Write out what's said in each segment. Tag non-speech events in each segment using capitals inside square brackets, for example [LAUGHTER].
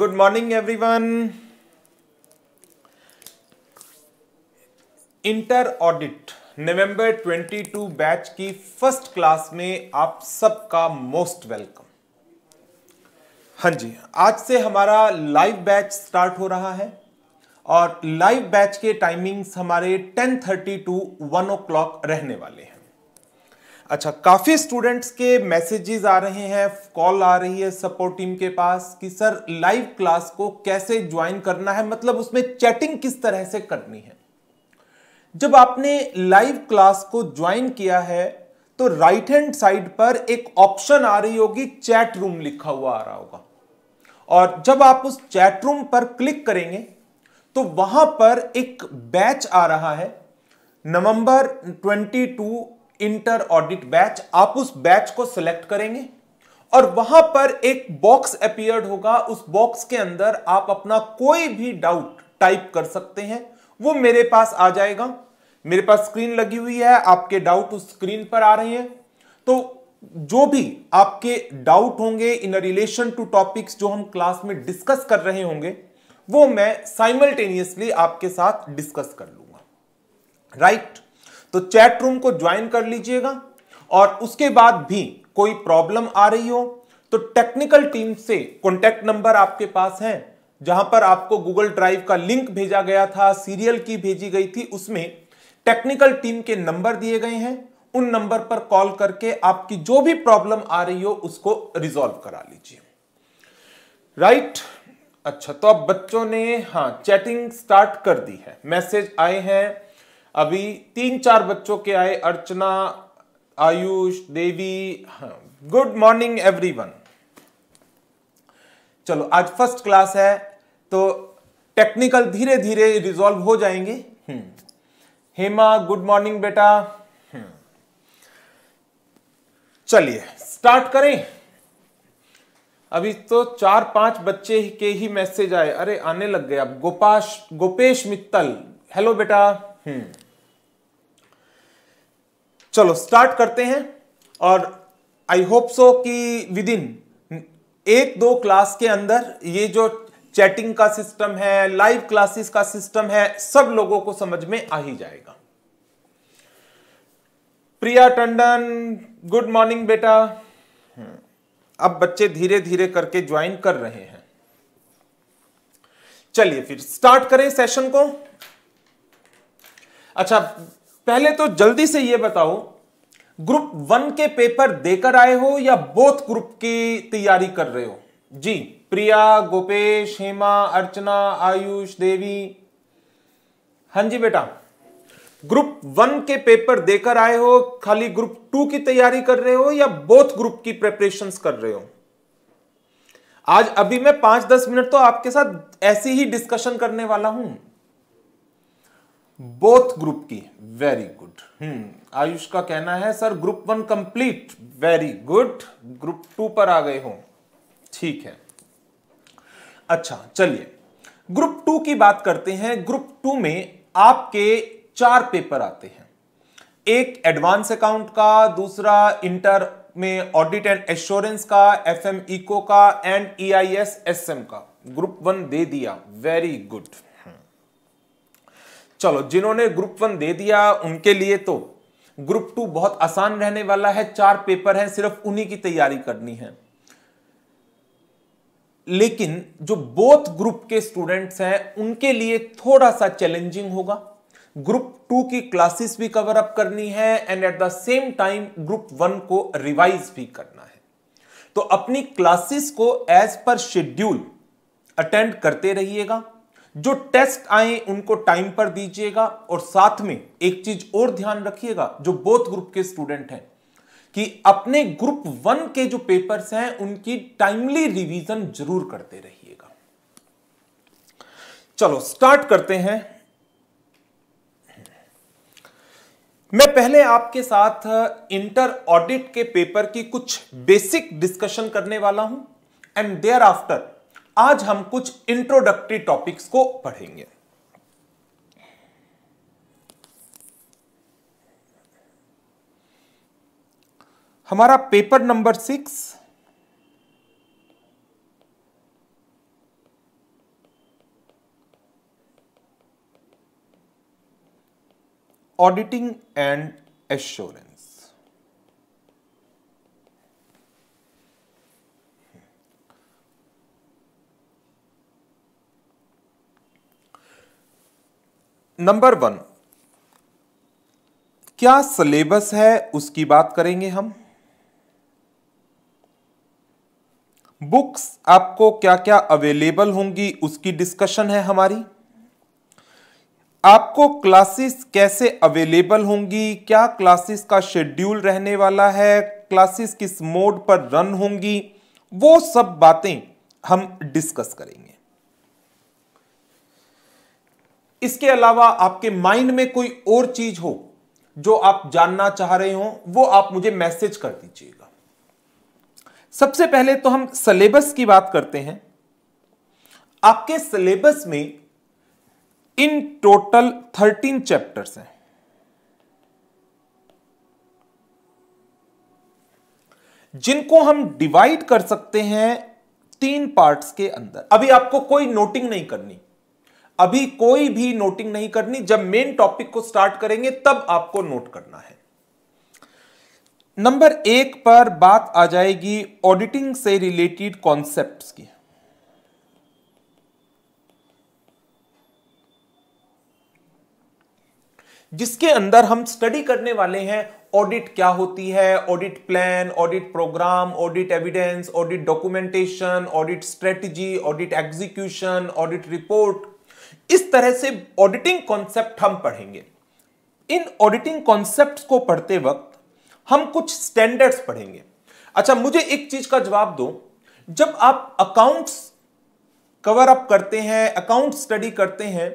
Morning everyone inter audit November 22 batch की first class में आप सबका मोस्ट वेलकम हाँ जी आज से हमारा लाइव बैच स्टार्ट हो रहा है और लाइव बैच के टाइमिंग्स हमारे 10:30 टू वन ओ क्लॉक रहने वाले हैं अच्छा काफ़ी स्टूडेंट्स के मैसेजेस आ रहे हैं कॉल आ रही है सपोर्ट टीम के पास कि सर लाइव क्लास को कैसे ज्वाइन करना है मतलब उसमें चैटिंग किस तरह से करनी है जब आपने लाइव क्लास को ज्वाइन किया है तो राइट हैंड साइड पर एक ऑप्शन आ रही होगी चैट रूम लिखा हुआ आ रहा होगा और जब आप उस चैट रूम पर क्लिक करेंगे तो वहां पर एक बैच आ रहा है नवंबर 22 इंटर ऑडिट बैच आप उस बैच को सिलेक्ट करेंगे और वहां पर एक बॉक्स अपियर्ड होगा उस बॉक्स के अंदर आप अपना कोई भी डाउट टाइप कर सकते हैं वो मेरे पास आ जाएगा मेरे पास स्क्रीन लगी हुई है आपके डाउट उस स्क्रीन पर आ रहे हैं तो जो भी आपके डाउट होंगे इन रिलेशन टू टॉपिक्स जो हम क्लास में डिस्कस कर रहे होंगे वो मैं साइमल्टेनियसली आपके साथ डिस्कस कर लूंगा राइट right? तो चैट रूम को ज्वाइन कर लीजिएगा और उसके बाद भी कोई प्रॉब्लम आ रही हो तो टेक्निकल टीम से कॉन्टैक्ट नंबर आपके पास है जहां पर आपको गूगल ड्राइव का लिंक भेजा गया था सीरियल की भेजी गई थी उसमें टेक्निकल टीम के नंबर दिए गए हैं उन नंबर पर कॉल करके आपकी जो भी प्रॉब्लम आ रही हो उसको रिजॉल्व करा लीजिए राइट right? अच्छा तो अब बच्चों ने हाँ चैटिंग स्टार्ट कर दी है मैसेज आए हैं अभी तीन चार बच्चों के आए Archana Ayush Devi good morning everyone चलो आज फर्स्ट क्लास है तो टेक्निकल धीरे धीरे रिजॉल्व हो जाएंगे हम्म। हेमा गुड मॉर्निंग बेटा हम्म। चलिए स्टार्ट करें अभी तो चार पांच बच्चे के ही मैसेज आए अरे आने लग गए अब गोपाश गोपेश मित्तल हेलो बेटा हम्म चलो स्टार्ट करते हैं और आई होप सो कि विद इन एक दो क्लास के अंदर ये जो चैटिंग का सिस्टम है लाइव क्लासेस का सिस्टम है सब लोगों को समझ में आ ही जाएगा प्रिया टंडन गुड मॉर्निंग बेटा अब बच्चे धीरे धीरे करके ज्वाइन कर रहे हैं चलिए फिर स्टार्ट करें सेशन को अच्छा पहले तो जल्दी से यह बताओ ग्रुप वन के पेपर देकर आए हो या बोथ ग्रुप की तैयारी कर रहे हो जी प्रिया गोपेश हेमा अर्चना आयुष देवी हां जी बेटा ग्रुप वन के पेपर देकर आए हो खाली ग्रुप टू की तैयारी कर रहे हो या बोथ ग्रुप की प्रेपरेशन कर रहे हो आज अभी मैं पांच दस मिनट तो आपके साथ ऐसी ही डिस्कशन करने वाला हूं बोथ ग्रुप की वेरी गुड हम्म आयुष का कहना है sir group one complete very good group two पर आ गए हो ठीक है अच्छा चलिए ग्रुप टू की बात करते हैं ग्रुप टू में आपके चार पेपर आते हैं एक एडवांस अकाउंट का दूसरा इंटर में ऑडिट एंड एश्योरेंस का एफ एम इको का and E I S S M का ग्रुप वन दे दिया वेरी गुड चलो जिन्होंने ग्रुप वन दे दिया उनके लिए तो ग्रुप टू बहुत आसान रहने वाला है चार पेपर है सिर्फ उन्हीं की तैयारी करनी है लेकिन जो बोथ ग्रुप के स्टूडेंट्स हैं उनके लिए थोड़ा सा चैलेंजिंग होगा ग्रुप टू की क्लासेस भी कवर अप करनी है and at the same time group one को रिवाइज भी करना है तो अपनी क्लासेस को एज पर शेड्यूल अटेंड करते रहिएगा जो टेस्ट आए उनको टाइम पर दीजिएगा और साथ में एक चीज और ध्यान रखिएगा जो बोथ ग्रुप के स्टूडेंट हैं कि अपने ग्रुप वन के जो पेपर्स हैं उनकी टाइमली रिवीजन जरूर करते रहिएगा चलो स्टार्ट करते हैं मैं पहले आपके साथ इंटर ऑडिट के पेपर की कुछ बेसिक डिस्कशन करने वाला हूं एंड देयर आफ्टर आज हम कुछ इंट्रोडक्टरी टॉपिक्स को पढ़ेंगे हमारा paper number six auditing and assurance number one क्या सिलेबस है उसकी बात करेंगे हम बुक्स आपको क्या क्या अवेलेबल होंगी उसकी डिस्कशन है हमारी आपको क्लासेस कैसे अवेलेबल होंगी क्या क्लासेस का शेड्यूल रहने वाला है क्लासेस किस मोड पर रन होंगी वो सब बातें हम डिस्कस करेंगे इसके अलावा आपके माइंड में कोई और चीज हो जो आप जानना चाह रहे हो वो आप मुझे मैसेज कर दीजिएगा सबसे पहले तो हम सिलेबस की बात करते हैं आपके सिलेबस में इन टोटल थर्टीन चैप्टर्स हैं जिनको हम डिवाइड कर सकते हैं तीन पार्ट्स के अंदर अभी आपको कोई नोटिंग नहीं करनी अभी कोई भी नोटिंग नहीं करनी जब मेन टॉपिक को स्टार्ट करेंगे तब आपको नोट करना है नंबर एक पर बात आ जाएगी ऑडिटिंग से रिलेटेड कॉन्सेप्ट्स की जिसके अंदर हम स्टडी करने वाले हैं ऑडिट क्या होती है audit plan audit program audit evidence audit documentation audit strategy audit execution audit report इस तरह से ऑडिटिंग कॉन्सेप्ट हम पढ़ेंगे इन ऑडिटिंग कॉन्सेप्ट को पढ़ते वक्त हम कुछ स्टैंडर्ड्स पढ़ेंगे अच्छा मुझे एक चीज का जवाब दो जब आप अकाउंट्स कवर अप करते हैं अकाउंट स्टडी करते हैं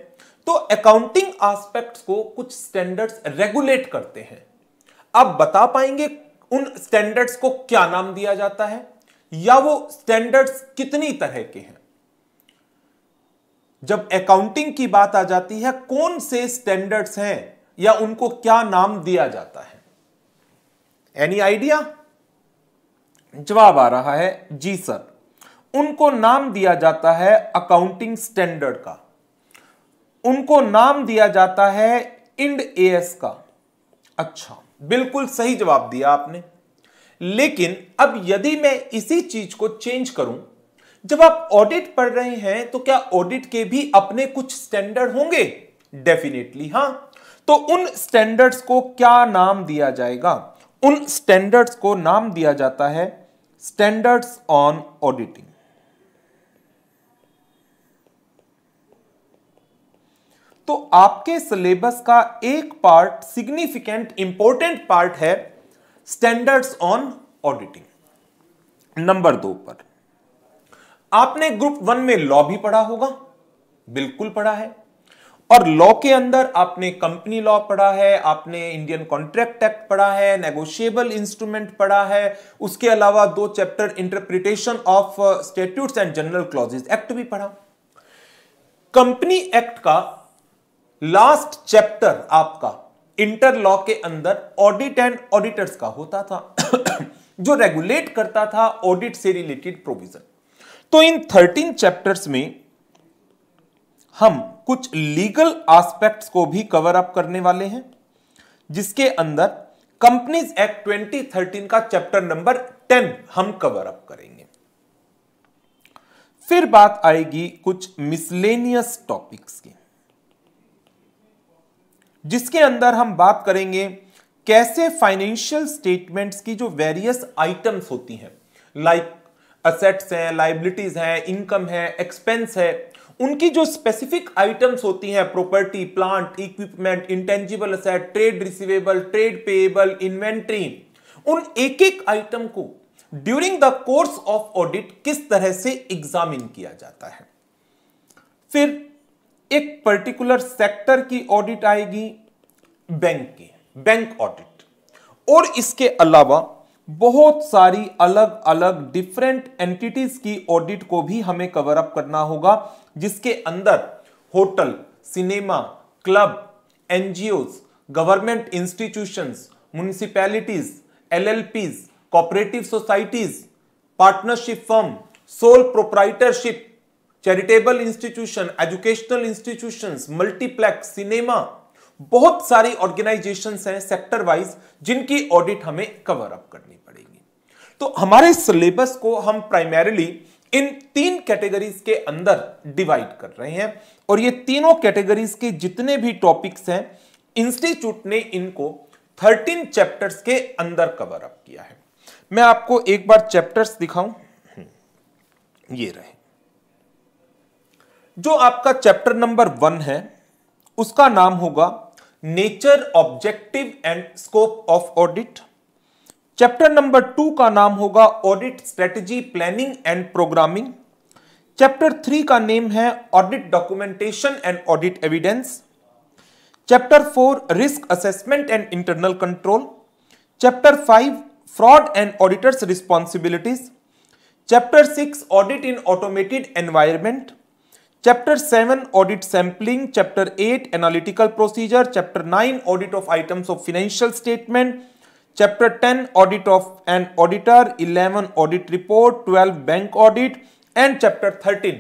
तो अकाउंटिंग एस्पेक्ट्स को कुछ स्टैंडर्ड्स रेगुलेट करते हैं आप बता पाएंगे उन स्टैंडर्ड्स को क्या नाम दिया जाता है या वो स्टैंडर्ड्स कितनी तरह के हैं जब अकाउंटिंग की बात आ जाती है कौन से स्टैंडर्ड्स हैं या उनको क्या नाम दिया जाता है एनी आइडिया जवाब आ रहा है जी सर उनको नाम दिया जाता है अकाउंटिंग स्टैंडर्ड का उनको नाम दिया जाता है इंड एएस का अच्छा बिल्कुल सही जवाब दिया आपने लेकिन अब यदि मैं इसी चीज को चेंज करूं जब आप ऑडिट पढ़ रहे हैं तो क्या ऑडिट के भी अपने कुछ स्टैंडर्ड होंगे डेफिनेटली हाँ तो उन स्टैंडर्ड्स को क्या नाम दिया जाएगा उन स्टैंडर्ड्स को नाम दिया जाता है स्टैंडर्ड्स ऑन ऑडिटिंग तो आपके सिलेबस का एक पार्ट सिग्निफिकेंट इंपॉर्टेंट पार्ट है स्टैंडर्ड्स ऑन ऑडिटिंग नंबर दो पर आपने ग्रुप वन में लॉ भी पढ़ा होगा बिल्कुल पढ़ा है और लॉ के अंदर आपने कंपनी लॉ पढ़ा है आपने इंडियन कॉन्ट्रैक्ट एक्ट पढ़ा है नेगोशिएबल इंस्ट्रूमेंट पढ़ा है उसके अलावा दो chapter interpretation of statutes and general clauses act भी पढ़ा कंपनी एक्ट का लास्ट चैप्टर आपका इंटरलॉ के अंदर ऑडिट एंड ऑडिटर्स का होता था [COUGHS] जो रेगुलेट करता था ऑडिट से रिलेटेड प्रोविजन तो इन थर्टीन चैप्टर्स में हम कुछ लीगल एस्पेक्ट्स को भी कवर अप करने वाले हैं जिसके अंदर कंपनीज एक्ट 2013 का चैप्टर नंबर 10 हम कवर अप करेंगे फिर बात आएगी कुछ मिसलेनियस टॉपिक्स की जिसके अंदर हम बात करेंगे कैसे फाइनेंशियल स्टेटमेंट्स की जो वेरियस आइटम्स होती हैं लाइक असेट्स हैं लाइबिलिटीज हैं इनकम है एक्सपेंस है उनकी जो स्पेसिफिक आइटम्स होती हैं property plant equipment intangible asset trade receivable trade payable inventory उन एक एक आइटम को during the course of audit किस तरह से एग्जामिन किया जाता है फिर एक पर्टिकुलर सेक्टर की ऑडिट आएगी बैंक की बैंक ऑडिट और इसके अलावा बहुत सारी अलग अलग डिफरेंट एंटिटीज की ऑडिट को भी हमें कवर अप करना होगा जिसके अंदर hotel cinema club NGOs government institutions municipalities LLPs cooperative societies partnership firm sole proprietorship charitable institution educational institutions multiplex cinema बहुत सारी ऑर्गेनाइजेशंस हैं सेक्टर वाइज जिनकी ऑडिट हमें कवर अप करनी तो हमारे सिलेबस को हम प्राइमरीली इन तीन कैटेगरीज के अंदर डिवाइड कर रहे हैं और ये तीनों कैटेगरीज के जितने भी टॉपिक्स हैं इंस्टीट्यूट ने इनको 13 चैप्टर्स के अंदर कवर अप किया है मैं आपको एक बार चैप्टर्स दिखाऊं हम्म, ये रहे जो आपका चैप्टर नंबर वन है उसका नाम होगा nature objective and scope of audit chapter number two का नाम होगा audit strategy planning and programming chapter three का नेम है audit documentation and audit evidence chapter four risk assessment and internal control chapter five fraud and auditors responsibilities chapter six audit in automated environment chapter seven audit sampling chapter eight analytical procedure chapter nine audit of items of financial statement chapter 10 audit of an auditor 11 audit report 12 bank audit and chapter 13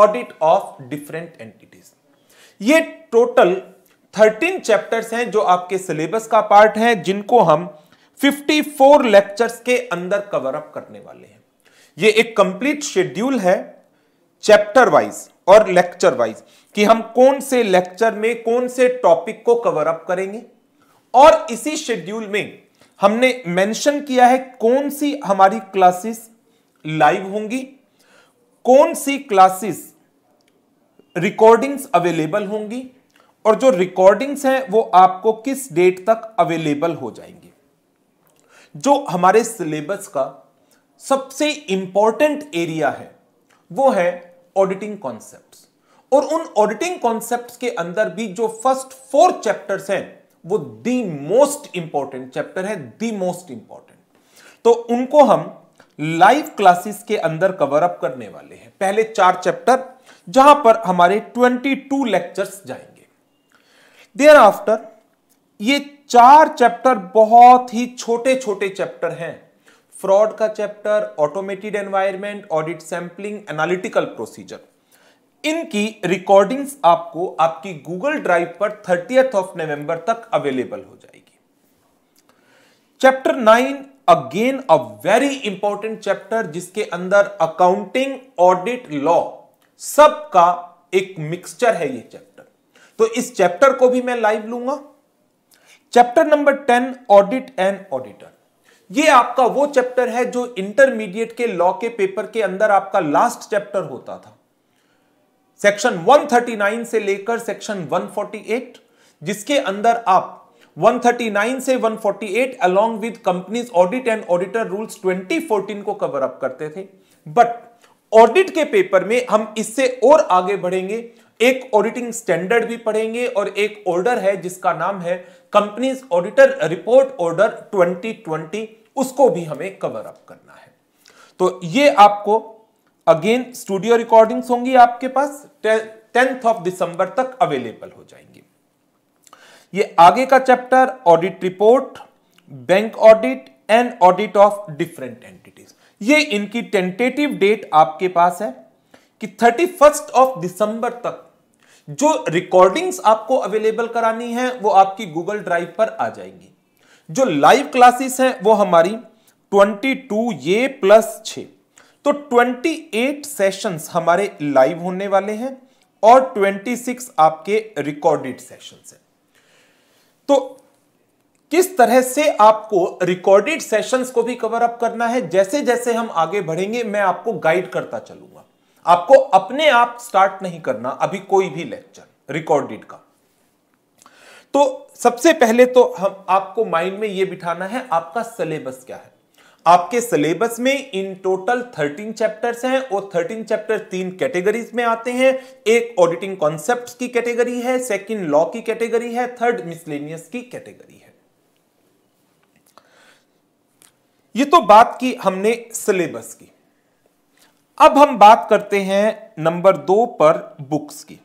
audit of different entities ये total 13 chapters हैं जो आपके syllabus का part हैं जिनको हम 54 lectures के अंदर कवर अप करने वाले हैं ये एक कंप्लीट शेड्यूल है चैप्टर वाइज और लेक्चर वाइज कि हम कौन से लेक्चर में कौन से टॉपिक को कवर अप करेंगे और इसी शेड्यूल में हमने मेंशन किया है कौन सी हमारी क्लासेस लाइव होंगी कौन सी क्लासेस रिकॉर्डिंग्स अवेलेबल होंगी और जो रिकॉर्डिंग्स हैं वो आपको किस डेट तक अवेलेबल हो जाएंगी जो हमारे सिलेबस का सबसे इंपॉर्टेंट एरिया है वो है ऑडिटिंग कॉन्सेप्ट्स और उन ऑडिटिंग कॉन्सेप्ट्स के अंदर भी जो फर्स्ट फोर चैप्टर्स हैं वो दी मोस्ट इंपॉर्टेंट चैप्टर है दी मोस्ट इंपॉर्टेंट तो उनको हम लाइव क्लासेस के अंदर कवर अप करने वाले हैं पहले चार चैप्टर जहां पर हमारे 22 लेक्चर्स जाएंगे देयर आफ्टर ये चार चैप्टर बहुत ही छोटे छोटे चैप्टर हैं फ्रॉड का chapter automated environment audit sampling analytical procedure इनकी रिकॉर्डिंग्स आपको आपकी गूगल ड्राइव पर थर्टीएथ ऑफ नवंबर तक अवेलेबल हो जाएगी chapter nine again a very important chapter जिसके अंदर अकाउंटिंग ऑडिट लॉ सबका एक मिक्सचर है यह चैप्टर तो इस चैप्टर को भी मैं लाइव लूंगा chapter number ten audit and auditor ये आपका वो चैप्टर है जो इंटरमीडिएट के लॉ के पेपर के अंदर आपका लास्ट चैप्टर होता था सेक्शन 139 से लेकर सेक्शन 148 जिसके अंदर आप 139 से 148 forty eight along with company audit and auditor rules 2014 को कवर अप करते थे बट ऑडिट के पेपर में हम इससे और आगे बढ़ेंगे एक ऑडिटिंग स्टैंडर्ड भी पढ़ेंगे और एक ऑर्डर है जिसका नाम है कंपनीज ऑडिटर रिपोर्ट ऑर्डर 2020 उसको भी हमें कवर अप करना है तो ये आपको अगेन स्टूडियो रिकॉर्डिंग्स होंगी आपके पास टेंथ ऑफ दिसंबर तक अवेलेबल हो जाएंगी ये आगे का chapter audit report bank audit and audit of different entities ये इनकी टेंटेटिव डेट आपके पास है कि थर्टी फर्स्ट ऑफ दिसंबर तक जो रिकॉर्डिंग्स आपको अवेलेबल करानी है वो आपकी गूगल ड्राइव पर आ जाएंगी जो लाइव क्लासेस हैं वो हमारी 22 ये प्लस छ तो 28 सेशंस हमारे लाइव होने वाले हैं और 26 आपके रिकॉर्डेड सेशंस हैं तो किस तरह से आपको रिकॉर्डेड सेशंस को भी कवर अप करना है जैसे जैसे हम आगे बढ़ेंगे मैं आपको गाइड करता चलूंगा आपको अपने आप स्टार्ट नहीं करना अभी कोई भी लेक्चर रिकॉर्डेड का तो सबसे पहले तो हम आपको माइंड में यह बिठाना है आपका सिलेबस क्या है आपके सिलेबस में इन टोटल 13 चैप्टर्स हैं और 13 चैप्टर तीन कैटेगरीज में आते हैं एक ऑडिटिंग कॉन्सेप्ट्स की कैटेगरी है सेकंड लॉ की कैटेगरी है थर्ड मिसलेनियस की कैटेगरी है ये तो बात की हमने सिलेबस की अब हम बात करते हैं नंबर दो पर बुक्स की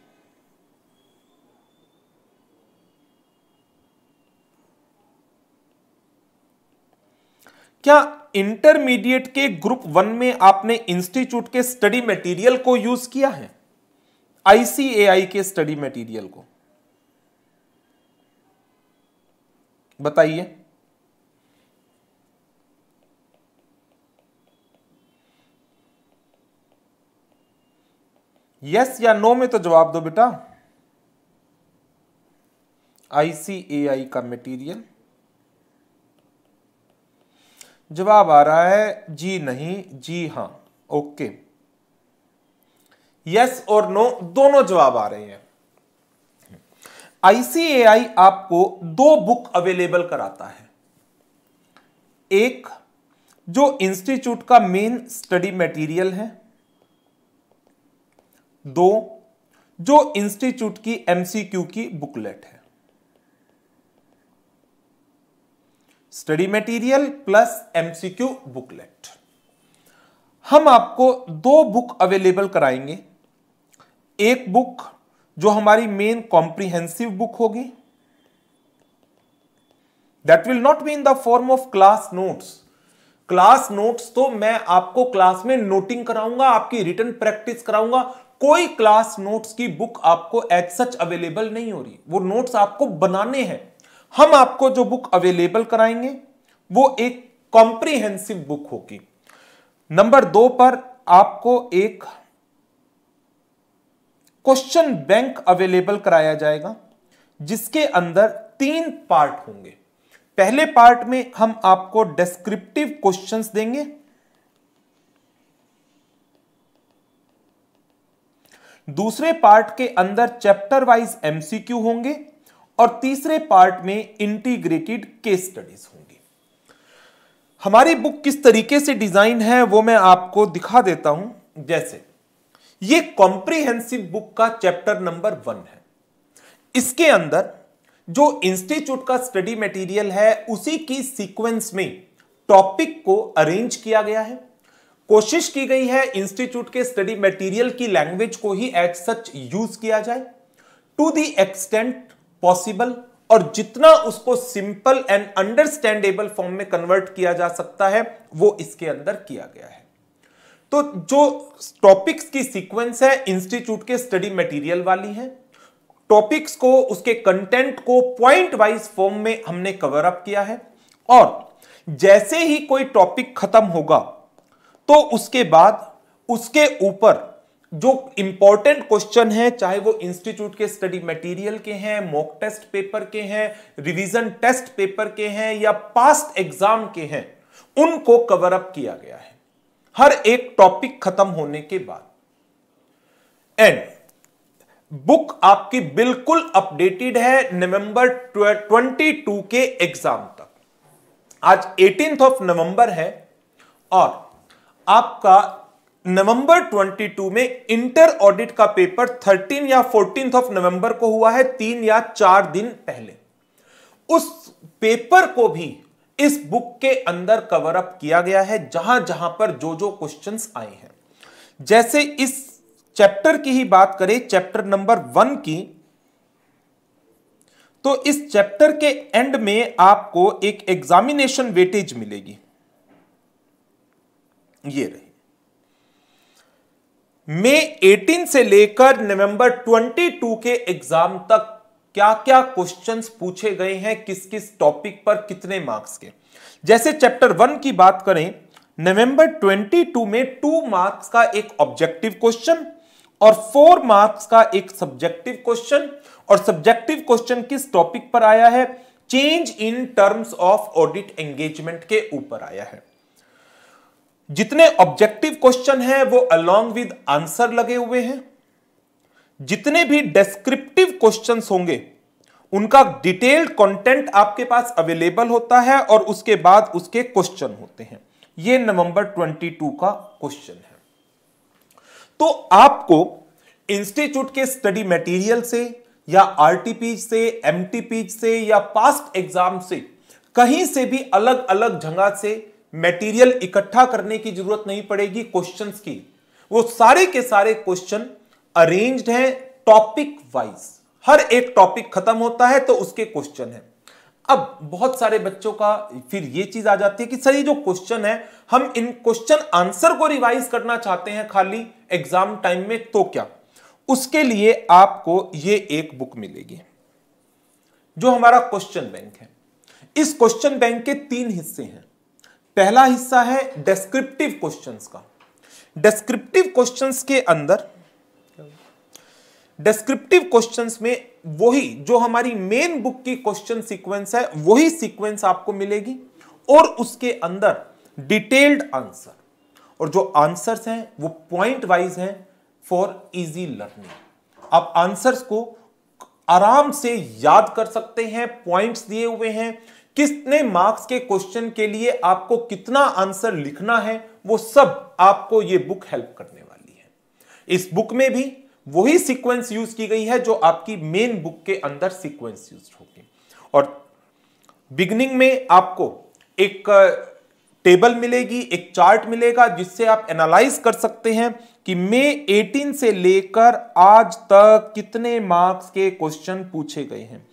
क्या इंटरमीडिएट के ग्रुप वन में आपने इंस्टीट्यूट के स्टडी मटेरियल को यूज किया है आईसीएआई के स्टडी मटेरियल को बताइए यस या नो में तो जवाब दो बेटा आईसीएआई का मटेरियल जवाब आ रहा है जी नहीं जी हां ओके यस और नो दोनों जवाब आ रहे हैं आईसीएआई आपको दो बुक अवेलेबल कराता है एक जो इंस्टीट्यूट का मेन स्टडी मटेरियल है दो जो इंस्टीट्यूट की एमसीक्यू की बुकलेट है study material plus MCQ booklet हम आपको दो बुक अवेलेबल कराएंगे एक बुक जो हमारी मेन कॉम्प्रिहेंसिव बुक होगी that will not be in the form of class notes class notes तो मैं आपको क्लास में नोटिंग कराऊंगा आपकी रिटर्न प्रैक्टिस कराऊंगा कोई क्लास नोट्स की बुक आपको एज सच अवेलेबल नहीं हो रही वो नोट्स आपको बनाने हैं हम आपको जो बुक अवेलेबल कराएंगे वो एक कॉम्प्रिहेंसिव बुक होगी नंबर दो पर आपको एक क्वेश्चन बैंक अवेलेबल कराया जाएगा जिसके अंदर तीन पार्ट होंगे पहले पार्ट में हम आपको डिस्क्रिप्टिव क्वेश्चंस देंगे दूसरे पार्ट के अंदर चैप्टर वाइज एमसीक्यू होंगे और तीसरे पार्ट में इंटीग्रेटेड केस स्टडीज होंगी हमारी बुक किस तरीके से डिजाइन है वो मैं आपको दिखा देता हूं जैसे ये कॉम्प्रिहेंसिव बुक का चैप्टर नंबर वन है इसके अंदर जो इंस्टीट्यूट का स्टडी मटेरियल है उसी की सीक्वेंस में टॉपिक को अरेंज किया गया है कोशिश की गई है इंस्टीट्यूट के स्टडी मटेरियल की लैंग्वेज को ही एज सच यूज किया जाए टू दी एक्सटेंट पॉसिबल और जितना उसको सिंपल एंड अंडरस्टैंडेबल फॉर्म में कन्वर्ट किया जा सकता है वो इसके अंदर किया गया है तो जो टॉपिक्स की सीक्वेंस है इंस्टीट्यूट के स्टडी मटेरियल वाली है टॉपिक्स को उसके कंटेंट को पॉइंट वाइज फॉर्म में हमने कवर अप किया है और जैसे ही कोई टॉपिक खत्म होगा तो उसके बाद उसके ऊपर जो इंपॉर्टेंट क्वेश्चन है चाहे वो इंस्टीट्यूट के स्टडी मटेरियल के हैं मॉक टेस्ट पेपर के हैं रिवीजन टेस्ट पेपर के हैं या पास्ट एग्जाम के हैं उनको कवर अप किया गया है हर एक टॉपिक खत्म होने के बाद एंड बुक आपकी बिल्कुल अपडेटेड है नवंबर 22 के एग्जाम तक आज एटीन ऑफ नवंबर है और आपका नवंबर 22 में इंटर ऑडिट का पेपर 13 या फोर्टीन ऑफ नवंबर को हुआ है तीन या चार दिन पहले उस पेपर को भी इस बुक के अंदर कवर अप किया गया है जहां जहां पर जो जो क्वेश्चंस आए हैं जैसे इस चैप्टर की ही बात करें चैप्टर नंबर वन की तो इस चैप्टर के एंड में आपको एक एग्जामिनेशन वेटेज मिलेगी ये रहे। मई 18 से लेकर नवंबर 22 के एग्जाम तक क्या क्या क्वेश्चंस पूछे गए हैं किस किस टॉपिक पर कितने मार्क्स के जैसे चैप्टर वन की बात करें नवंबर 22 में टू मार्क्स का एक ऑब्जेक्टिव क्वेश्चन और फोर मार्क्स का एक सब्जेक्टिव क्वेश्चन और सब्जेक्टिव क्वेश्चन किस टॉपिक पर आया है change in terms of audit engagement के ऊपर आया है जितने ऑब्जेक्टिव क्वेश्चन हैं वो अलोंग विद आंसर लगे हुए हैं जितने भी डेस्क्रिप्टिव क्वेश्चन होंगे उनका डिटेल्ड कंटेंट आपके पास अवेलेबल होता है और उसके बाद उसके क्वेश्चन होते हैं ये नवंबर 22 का क्वेश्चन है तो आपको इंस्टीट्यूट के स्टडी मटेरियल से या आरटीपी से एमटीपी से या पास्ट एग्जाम से कहीं से भी अलग अलग जगह से मटेरियल इकट्ठा करने की जरूरत नहीं पड़ेगी क्वेश्चंस की वो सारे के सारे क्वेश्चन अरेंज्ड हैं टॉपिक वाइज हर एक टॉपिक खत्म होता है तो उसके क्वेश्चन है अब बहुत सारे बच्चों का फिर ये चीज आ जाती है कि सर ये जो क्वेश्चन है हम इन क्वेश्चन आंसर को रिवाइज करना चाहते हैं खाली एग्जाम टाइम में तो क्या उसके लिए आपको ये एक बुक मिलेगी जो हमारा क्वेश्चन बैंक है इस क्वेश्चन बैंक के तीन हिस्से हैं पहला हिस्सा है डेस्क्रिप्टिव क्वेश्चंस का डेस्क्रिप्टिव क्वेश्चंस के अंदर डिस्क्रिप्टिव क्वेश्चंस में वही जो हमारी मेन बुक की क्वेश्चन सीक्वेंस है वही सीक्वेंस आपको मिलेगी और उसके अंदर डिटेल्ड आंसर और जो आंसर्स हैं वो पॉइंट वाइज हैं फॉर इजी लर्निंग आप आंसर्स को आराम से याद कर सकते हैं पॉइंट्स दिए हुए हैं कितने मार्क्स के क्वेश्चन के लिए आपको कितना आंसर लिखना है वो सब आपको ये बुक हेल्प करने वाली है इस बुक में भी वही सीक्वेंस यूज की गई है जो आपकी मेन बुक के अंदर सीक्वेंस यूज होगी और बिगनिंग में आपको एक टेबल मिलेगी एक चार्ट मिलेगा जिससे आप एनालाइज कर सकते हैं कि मई 18 से लेकर आज तक कितने मार्क्स के क्वेश्चन पूछे गए हैं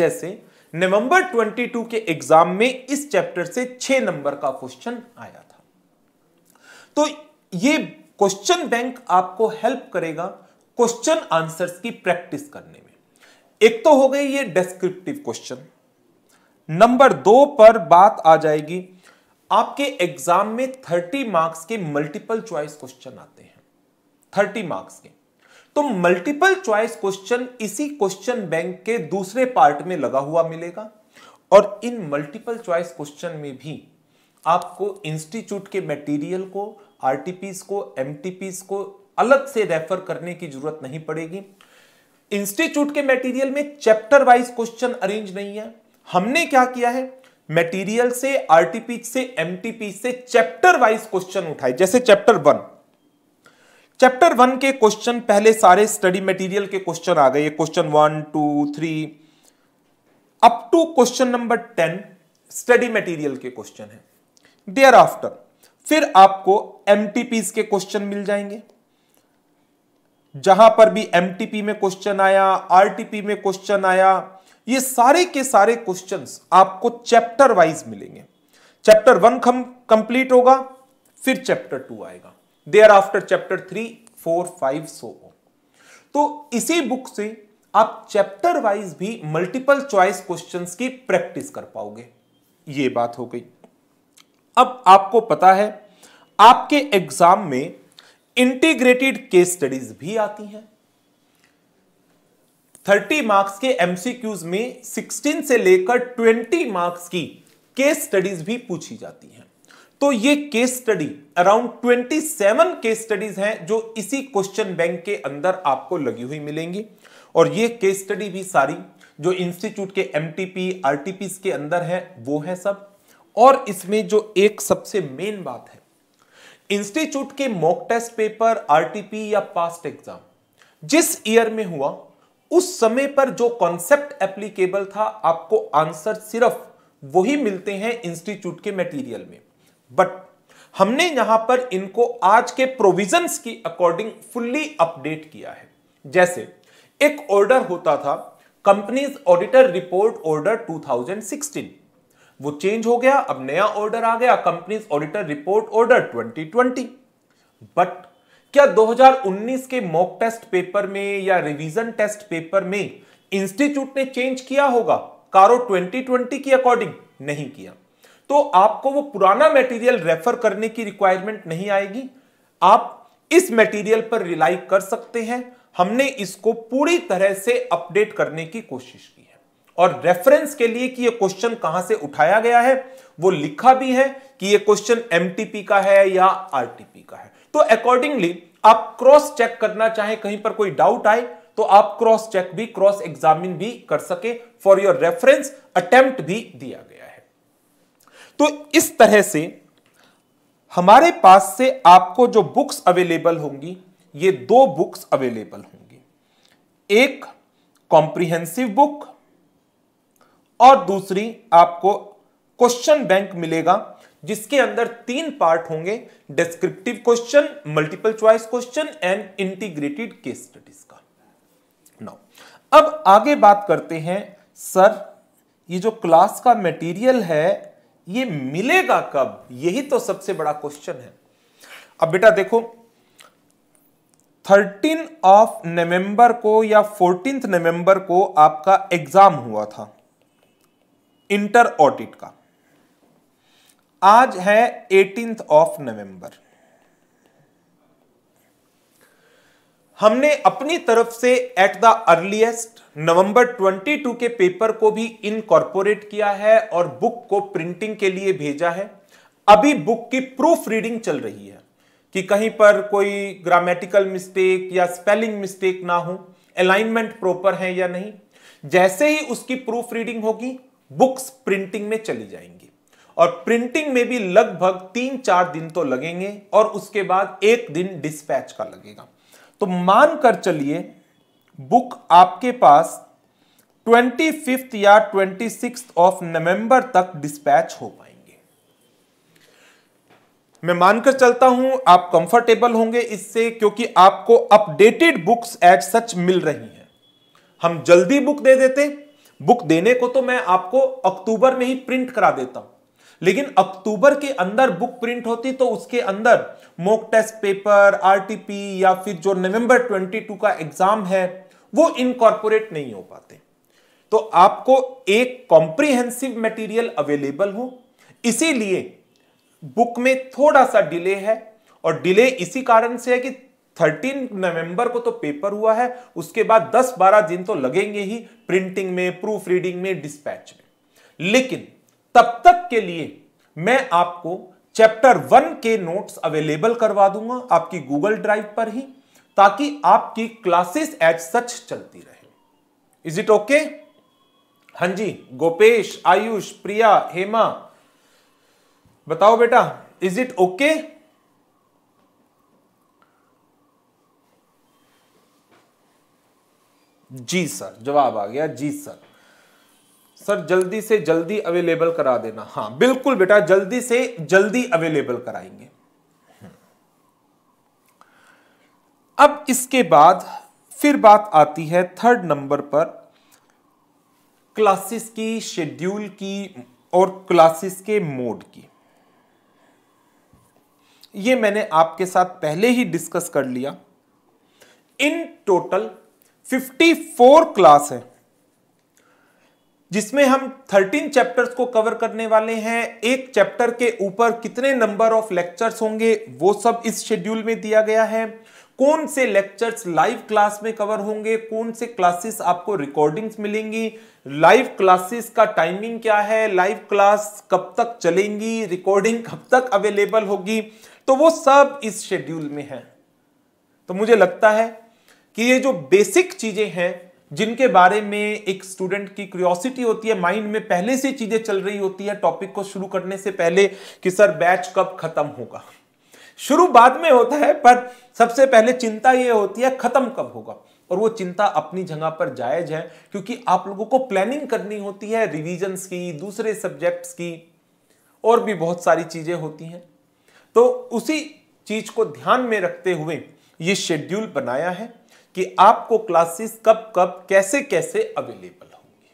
जैसे नवंबर 22 के एग्जाम में इस चैप्टर से छह नंबर का क्वेश्चन आया था तो ये क्वेश्चन बैंक आपको हेल्प करेगा क्वेश्चन आंसर्स की प्रैक्टिस करने में एक तो हो गई ये डिस्क्रिप्टिव क्वेश्चन नंबर दो पर बात आ जाएगी आपके एग्जाम में थर्टी मार्क्स के मल्टीपल चॉइस क्वेश्चन आते हैं थर्टी मार्क्स के तो मल्टीपल चॉइस क्वेश्चन इसी क्वेश्चन बैंक के दूसरे पार्ट में लगा हुआ मिलेगा और इन मल्टीपल चॉइस क्वेश्चन में भी आपको इंस्टीट्यूट के मटेरियल को आरटीपीस को एमटीपीस को अलग से रेफर करने की जरूरत नहीं पड़ेगी इंस्टीट्यूट के मटेरियल में चैप्टर वाइज क्वेश्चन अरेंज नहीं है हमने क्या किया है मटेरियल से आरटीपी से एमटीपी से चैप्टर वाइज क्वेश्चन उठाए जैसे चैप्टर वन चैप्टर वन के क्वेश्चन पहले सारे स्टडी मटेरियल के क्वेश्चन आ गए question one two three up to question number ten study material के क्वेश्चन है देयर आफ्टर फिर आपको एम के क्वेश्चन मिल जाएंगे जहां पर भी एम में क्वेश्चन आया आर में क्वेश्चन आया ये सारे के सारे क्वेश्चन आपको चैप्टर वाइज मिलेंगे चैप्टर वन कंप्लीट होगा फिर चैप्टर टू आएगा thereafter chapter three four five so तो इसी बुक से आप चैप्टर वाइज भी मल्टीपल चॉइस क्वेश्चंस की प्रैक्टिस कर पाओगे ये बात हो गई अब आपको पता है आपके एग्जाम में इंटीग्रेटेड केस स्टडीज भी आती हैं 30 मार्क्स के एमसीक्यूज में 16 से लेकर 20 मार्क्स की केस स्टडीज भी पूछी जाती हैं तो ये case study around 27 case studies हैं जो इसी क्वेश्चन बैंक के अंदर आपको लगी हुई मिलेंगी और ये केस स्टडी भी सारी जो इंस्टीट्यूट के एम टी के अंदर है वो है सब और इसमें जो एक सबसे मेन बात है इंस्टीट्यूट के मॉक टेस्ट पेपर आरटीपी या पास्ट एग्जाम जिस ईयर में हुआ उस समय पर जो कॉन्सेप्ट एप्लीकेबल था आपको आंसर सिर्फ वही मिलते हैं इंस्टीट्यूट के मटेरियल में बट हमने यहां पर इनको आज के प्रोविजंस की अकॉर्डिंग फुल्ली अपडेट किया है जैसे एक ऑर्डर होता था कंपनीज ऑडिटर रिपोर्ट ऑर्डर 2016 वो चेंज हो गया अब नया ऑर्डर आ गया companies auditor report order 2020 but क्या 2019 के मॉक टेस्ट पेपर में या रिवीजन टेस्ट पेपर में इंस्टीट्यूट ने चेंज किया होगा कारो 2020 की अकॉर्डिंग नहीं किया तो आपको वो पुराना मटेरियल रेफर करने की रिक्वायरमेंट नहीं आएगी आप इस मटेरियल पर रिलाई कर सकते हैं हमने इसको पूरी तरह से अपडेट करने की कोशिश की है और रेफरेंस के लिए कि ये क्वेश्चन कहां से उठाया गया है वो लिखा भी है कि ये क्वेश्चन एमटीपी का है या आरटीपी का है तो अकॉर्डिंगली आप क्रॉस चेक करना चाहे कहीं पर कोई डाउट आए तो आप क्रॉस चेक भी क्रॉस एग्जामिन भी कर सके फॉर योर रेफरेंस अटेम्प्ट भी दिया गया तो इस तरह से हमारे पास से आपको जो बुक्स अवेलेबल होंगी ये दो बुक्स अवेलेबल होंगी एक कॉम्प्रिहेंसिव बुक और दूसरी आपको क्वेश्चन बैंक मिलेगा जिसके अंदर तीन पार्ट होंगे descriptive question multiple choice question and integrated case studies का नाउ अब आगे बात करते हैं सर ये जो क्लास का मटेरियल है ये मिलेगा कब यही तो सबसे बड़ा क्वेश्चन है अब बेटा देखो थर्टीन ऑफ नवंबर को या फोर्टीन नवंबर को आपका एग्जाम हुआ था इंटर ऑडिट का आज है एटीन ऑफ नवंबर हमने अपनी तरफ से एट द अर्लीस्ट नवंबर 22 के पेपर को भी इनकॉर्पोरेट किया है और बुक को प्रिंटिंग के लिए भेजा है अभी बुक की प्रूफ रीडिंग चल रही है कि कहीं पर कोई ग्रामेटिकल मिस्टेक या स्पेलिंग मिस्टेक ना हो अलाइनमेंट प्रॉपर है या नहीं जैसे ही उसकी प्रूफ रीडिंग होगी बुक्स प्रिंटिंग में चली जाएंगी और प्रिंटिंग में भी लगभग तीन चार दिन तो लगेंगे और उसके बाद एक दिन डिस्पैच का लगेगा तो मान कर चलिए बुक आपके पास ट्वेंटी फिफ्थ या ट्वेंटी सिक्स ऑफ नवंबर तक डिस्पैच हो पाएंगे मैं मानकर चलता हूं आप कंफर्टेबल होंगे इससे क्योंकि आपको अपडेटेड बुक्स एज सच मिल रही हैं हम जल्दी बुक दे देते बुक देने को तो मैं आपको अक्टूबर में ही प्रिंट करा देता हूं लेकिन अक्टूबर के अंदर बुक प्रिंट होती तो उसके अंदर मोक टेस्ट पेपर आरटीपी या फिर जो नवंबर 22 का एग्जाम है वो इनकॉर्पोरेट नहीं हो पाते तो आपको एक कॉम्प्रिहेंसिव मटेरियल अवेलेबल हो इसीलिए बुक में थोड़ा सा डिले है और डिले इसी कारण से है कि 13 नवंबर को तो पेपर हुआ है उसके बाद 10-12 दिन तो लगेंगे ही प्रिंटिंग में प्रूफ रीडिंग में डिस्पैच में लेकिन तब तक के लिए मैं आपको चैप्टर वन के नोट्स अवेलेबल करवा दूंगा आपकी गूगल ड्राइव पर ही ताकि आपकी क्लासेस एज सच चलती रहे इज इट ओके हां जी गोपेश आयुष प्रिया हेमा बताओ बेटा इज इट ओके जी सर जवाब आ गया जी सर सर जल्दी से जल्दी अवेलेबल करा देना हाँ बिल्कुल बेटा जल्दी से जल्दी अवेलेबल कराएंगे अब इसके बाद फिर बात आती है थर्ड नंबर पर क्लासेस की शेड्यूल की और क्लासेस के मोड की ये मैंने आपके साथ पहले ही डिस्कस कर लिया इन टोटल 54 क्लास है जिसमें हम 13 चैप्टर्स को कवर करने वाले हैं एक चैप्टर के ऊपर कितने नंबर ऑफ लेक्चर्स होंगे वो सब इस शेड्यूल में दिया गया है कौन से लेक्चर्स लाइव क्लास में कवर होंगे कौन से क्लासेस आपको रिकॉर्डिंग्स मिलेंगी लाइव क्लासेस का टाइमिंग क्या है लाइव क्लास कब तक चलेंगी रिकॉर्डिंग कब तक अवेलेबल होगी तो वो सब इस शेड्यूल में है तो मुझे लगता है कि ये जो बेसिक चीजें हैं जिनके बारे में एक स्टूडेंट की क्यूरसिटी होती है माइंड में पहले से चीजें चल रही होती है टॉपिक को शुरू करने से पहले कि सर बैच कब खत्म होगा शुरू बाद में होता है पर सबसे पहले चिंता यह होती है खत्म कब होगा और वो चिंता अपनी जगह पर जायज है क्योंकि आप लोगों को प्लानिंग करनी होती है रिविजन की दूसरे सब्जेक्ट्स की और भी बहुत सारी चीजें होती हैं तो उसी चीज को ध्यान में रखते हुए ये शेड्यूल बनाया है कि आपको क्लासेस कब कब कैसे कैसे अवेलेबल होंगी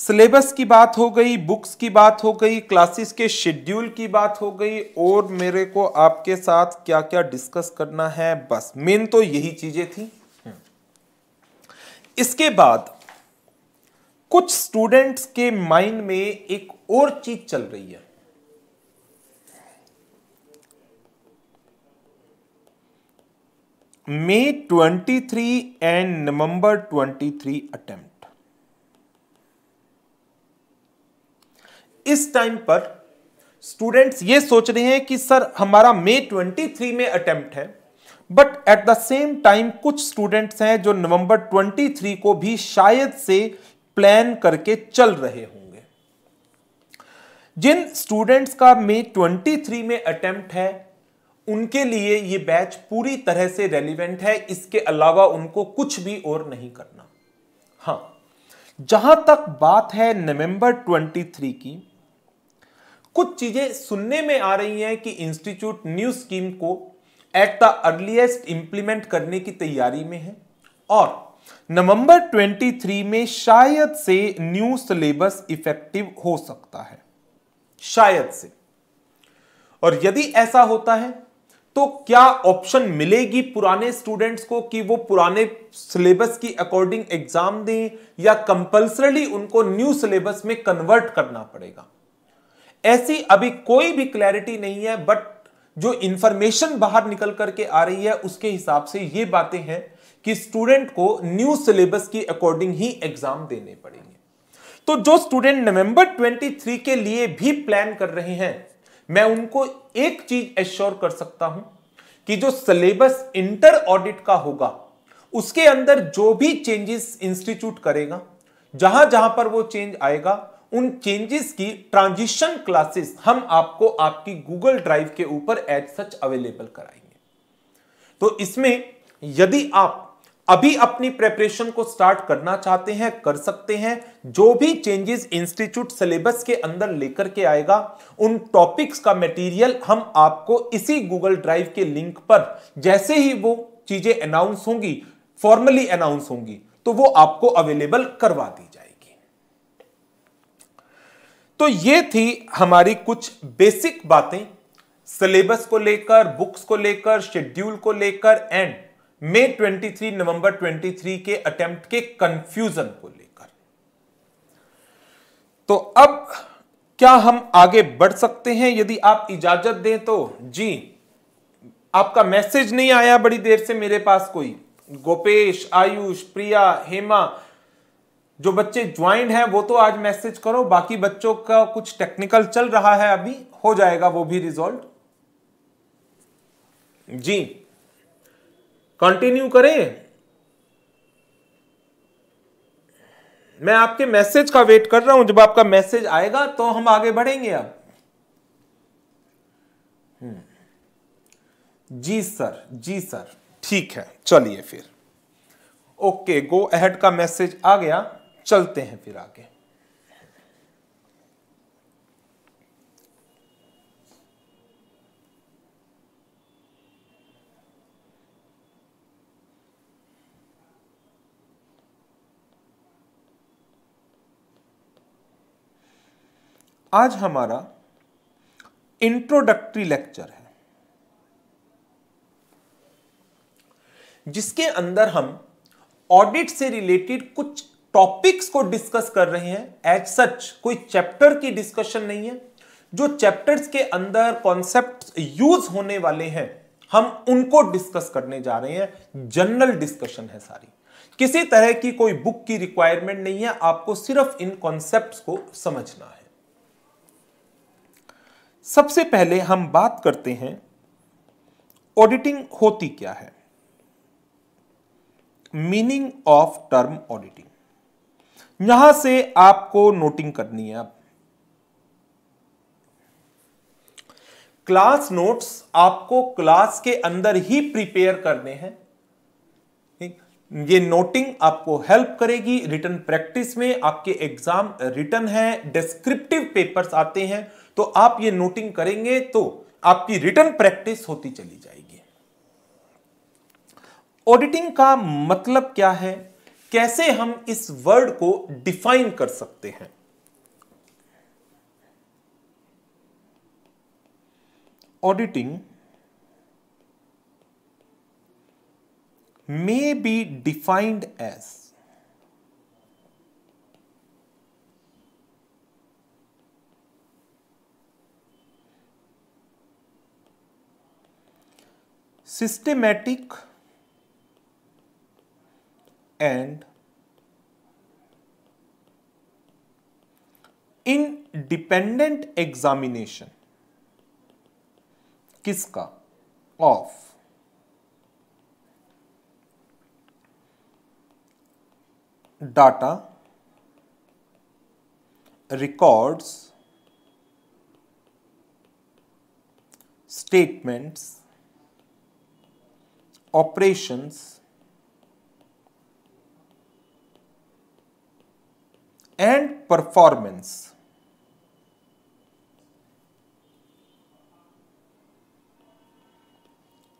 सिलेबस की बात हो गई बुक्स की बात हो गई क्लासेस के शेड्यूल की बात हो गई और मेरे को आपके साथ क्या क्या डिस्कस करना है बस मेन तो यही चीजें थी इसके बाद कुछ स्टूडेंट्स के माइंड में एक और चीज चल रही है मे 23 एंड नवंबर 23 अटेम्प्ट इस टाइम पर स्टूडेंट्स ये सोच रहे हैं कि सर हमारा मे 23 में अटेम्प्ट है but at the same time कुछ स्टूडेंट्स हैं जो नवंबर 23 को भी शायद से प्लान करके चल रहे होंगे जिन स्टूडेंट्स का मे 23 में अटेम्प्ट है उनके लिए ये बैच पूरी तरह से रेलिवेंट है इसके अलावा उनको कुछ भी और नहीं करना हाँ जहां तक बात है नवंबर 23 की कुछ चीजें सुनने में आ रही हैं कि इंस्टीट्यूट न्यू स्कीम को एट द अर्लीस्ट इंप्लीमेंट करने की तैयारी में है और नवंबर 23 में शायद से न्यू सिलेबस इफेक्टिव हो सकता है शायद से और यदि ऐसा होता है तो क्या ऑप्शन मिलेगी पुराने स्टूडेंट्स को कि वो पुराने सिलेबस की अकॉर्डिंग एग्जाम दें या कंपल्सरली उनको न्यू सिलेबस में कन्वर्ट करना पड़ेगा ऐसी अभी कोई भी क्लैरिटी नहीं है बट जो इंफॉर्मेशन बाहर निकल करके आ रही है उसके हिसाब से ये बातें हैं कि स्टूडेंट को न्यू सिलेबस की अकॉर्डिंग ही एग्जाम देने पड़ेंगे तो जो स्टूडेंट नवंबर 23 के लिए भी प्लान कर रहे हैं मैं उनको एक चीज एश्योर कर सकता हूं कि जो सिलेबस इंटर ऑडिट का होगा उसके अंदर जो भी चेंजेस इंस्टीट्यूट करेगा जहां जहां पर वो चेंज आएगा उन चेंजेस की ट्रांजिशन क्लासेस हम आपको आपकी गूगल ड्राइव के ऊपर एज सच अवेलेबल कराएंगे तो इसमें यदि आप अभी अपनी प्रेपरेशन को स्टार्ट करना चाहते हैं कर सकते हैं जो भी चेंजेस इंस्टीट्यूट सिलेबस के अंदर लेकर के आएगा उन टॉपिक्स का मटेरियल हम आपको इसी गूगल ड्राइव के लिंक पर जैसे ही वो चीजें अनाउंस होंगी फॉर्मली अनाउंस होंगी तो वो आपको अवेलेबल करवा दी जाएगी तो ये थी हमारी कुछ बेसिक बातें सिलेबस को लेकर बुक्स को लेकर शेड्यूल को लेकर एंड मई 23 नवंबर 23 के अटेम्प्ट के कंफ्यूजन को लेकर तो अब क्या हम आगे बढ़ सकते हैं यदि आप इजाजत दें तो जी आपका मैसेज नहीं आया बड़ी देर से मेरे पास कोई गोपेश आयुष प्रिया हेमा जो बच्चे ज्वाइंट हैं वो तो आज मैसेज करो बाकी बच्चों का कुछ टेक्निकल चल रहा है अभी हो जाएगा वो भी रिजॉल्व जी कंटिन्यू करें मैं आपके मैसेज का वेट कर रहा हूं जब आपका मैसेज आएगा तो हम आगे बढ़ेंगे अब हम्म। जी सर जी सर ठीक है चलिए फिर ओके गो अहेड का मैसेज आ गया चलते हैं फिर आगे आज हमारा इंट्रोडक्टरी लेक्चर है जिसके अंदर हम ऑडिट से रिलेटेड कुछ टॉपिक्स को डिस्कस कर रहे हैं एज सच कोई चैप्टर की डिस्कशन नहीं है जो चैप्टर्स के अंदर कॉन्सेप्ट यूज होने वाले हैं हम उनको डिस्कस करने जा रहे हैं जनरल डिस्कशन है सारी किसी तरह की कोई बुक की रिक्वायरमेंट नहीं है आपको सिर्फ इन कॉन्सेप्ट को समझना है सबसे पहले हम बात करते हैं ऑडिटिंग होती क्या है मीनिंग ऑफ टर्म ऑडिटिंग यहां से आपको नोटिंग करनी है अब क्लास नोट्स आपको क्लास के अंदर ही प्रिपेयर करने हैं ये नोटिंग आपको हेल्प करेगी रिटर्न प्रैक्टिस में आपके एग्जाम रिटर्न है डिस्क्रिप्टिव पेपर्स आते हैं तो आप ये नोटिंग करेंगे तो आपकी रिटर्न प्रैक्टिस होती चली जाएगी ऑडिटिंग का मतलब क्या है कैसे हम इस वर्ड को डिफाइन कर सकते हैं auditing may be defined as systematic and independent examination किसका of data records statements operations and performance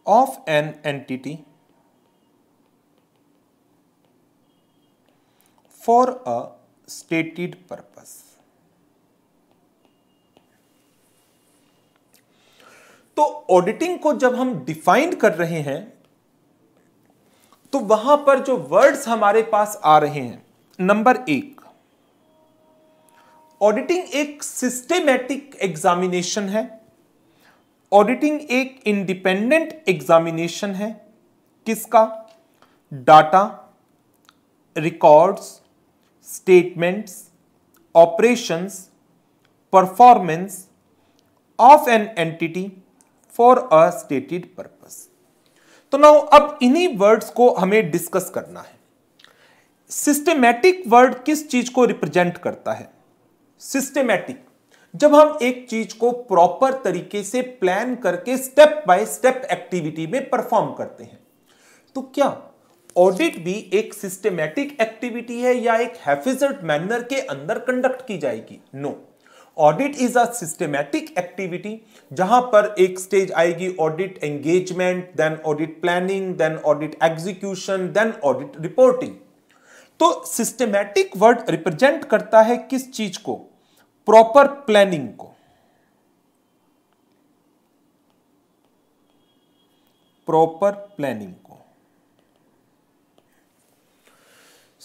of an entity for a stated purpose. तो ऑडिटिंग को जब हम डिफाइन कर रहे हैं तो वहां पर जो वर्ड्स हमारे पास आ रहे हैं नंबर एक ऑडिटिंग एक सिस्टेमेटिक एग्जामिनेशन है ऑडिटिंग एक इंडिपेंडेंट एग्जामिनेशन है किसका data records statements, operations, performance of an entity for a stated purpose. तो नाउ अब इन्हीं वर्ड्स को हमें डिस्कस करना है सिस्टमैटिक वर्ड किस चीज को रिप्रेजेंट करता है सिस्टमैटिक जब हम एक चीज को प्रॉपर तरीके से प्लान करके स्टेप बाय स्टेप एक्टिविटी में परफॉर्म करते हैं तो क्या ऑडिट भी एक सिस्टमेटिक एक्टिविटी है या एक हैफिजर्ड मैनर के अंदर कंडक्ट की जाएगी no no. Audit is a systematic activity जहां पर एक स्टेज आएगी audit engagement then audit planning then audit execution then audit reporting तो सिस्टमैटिक वर्ड रिप्रेजेंट करता है किस चीज को प्रॉपर प्लानिंग को प्रॉपर प्लानिंग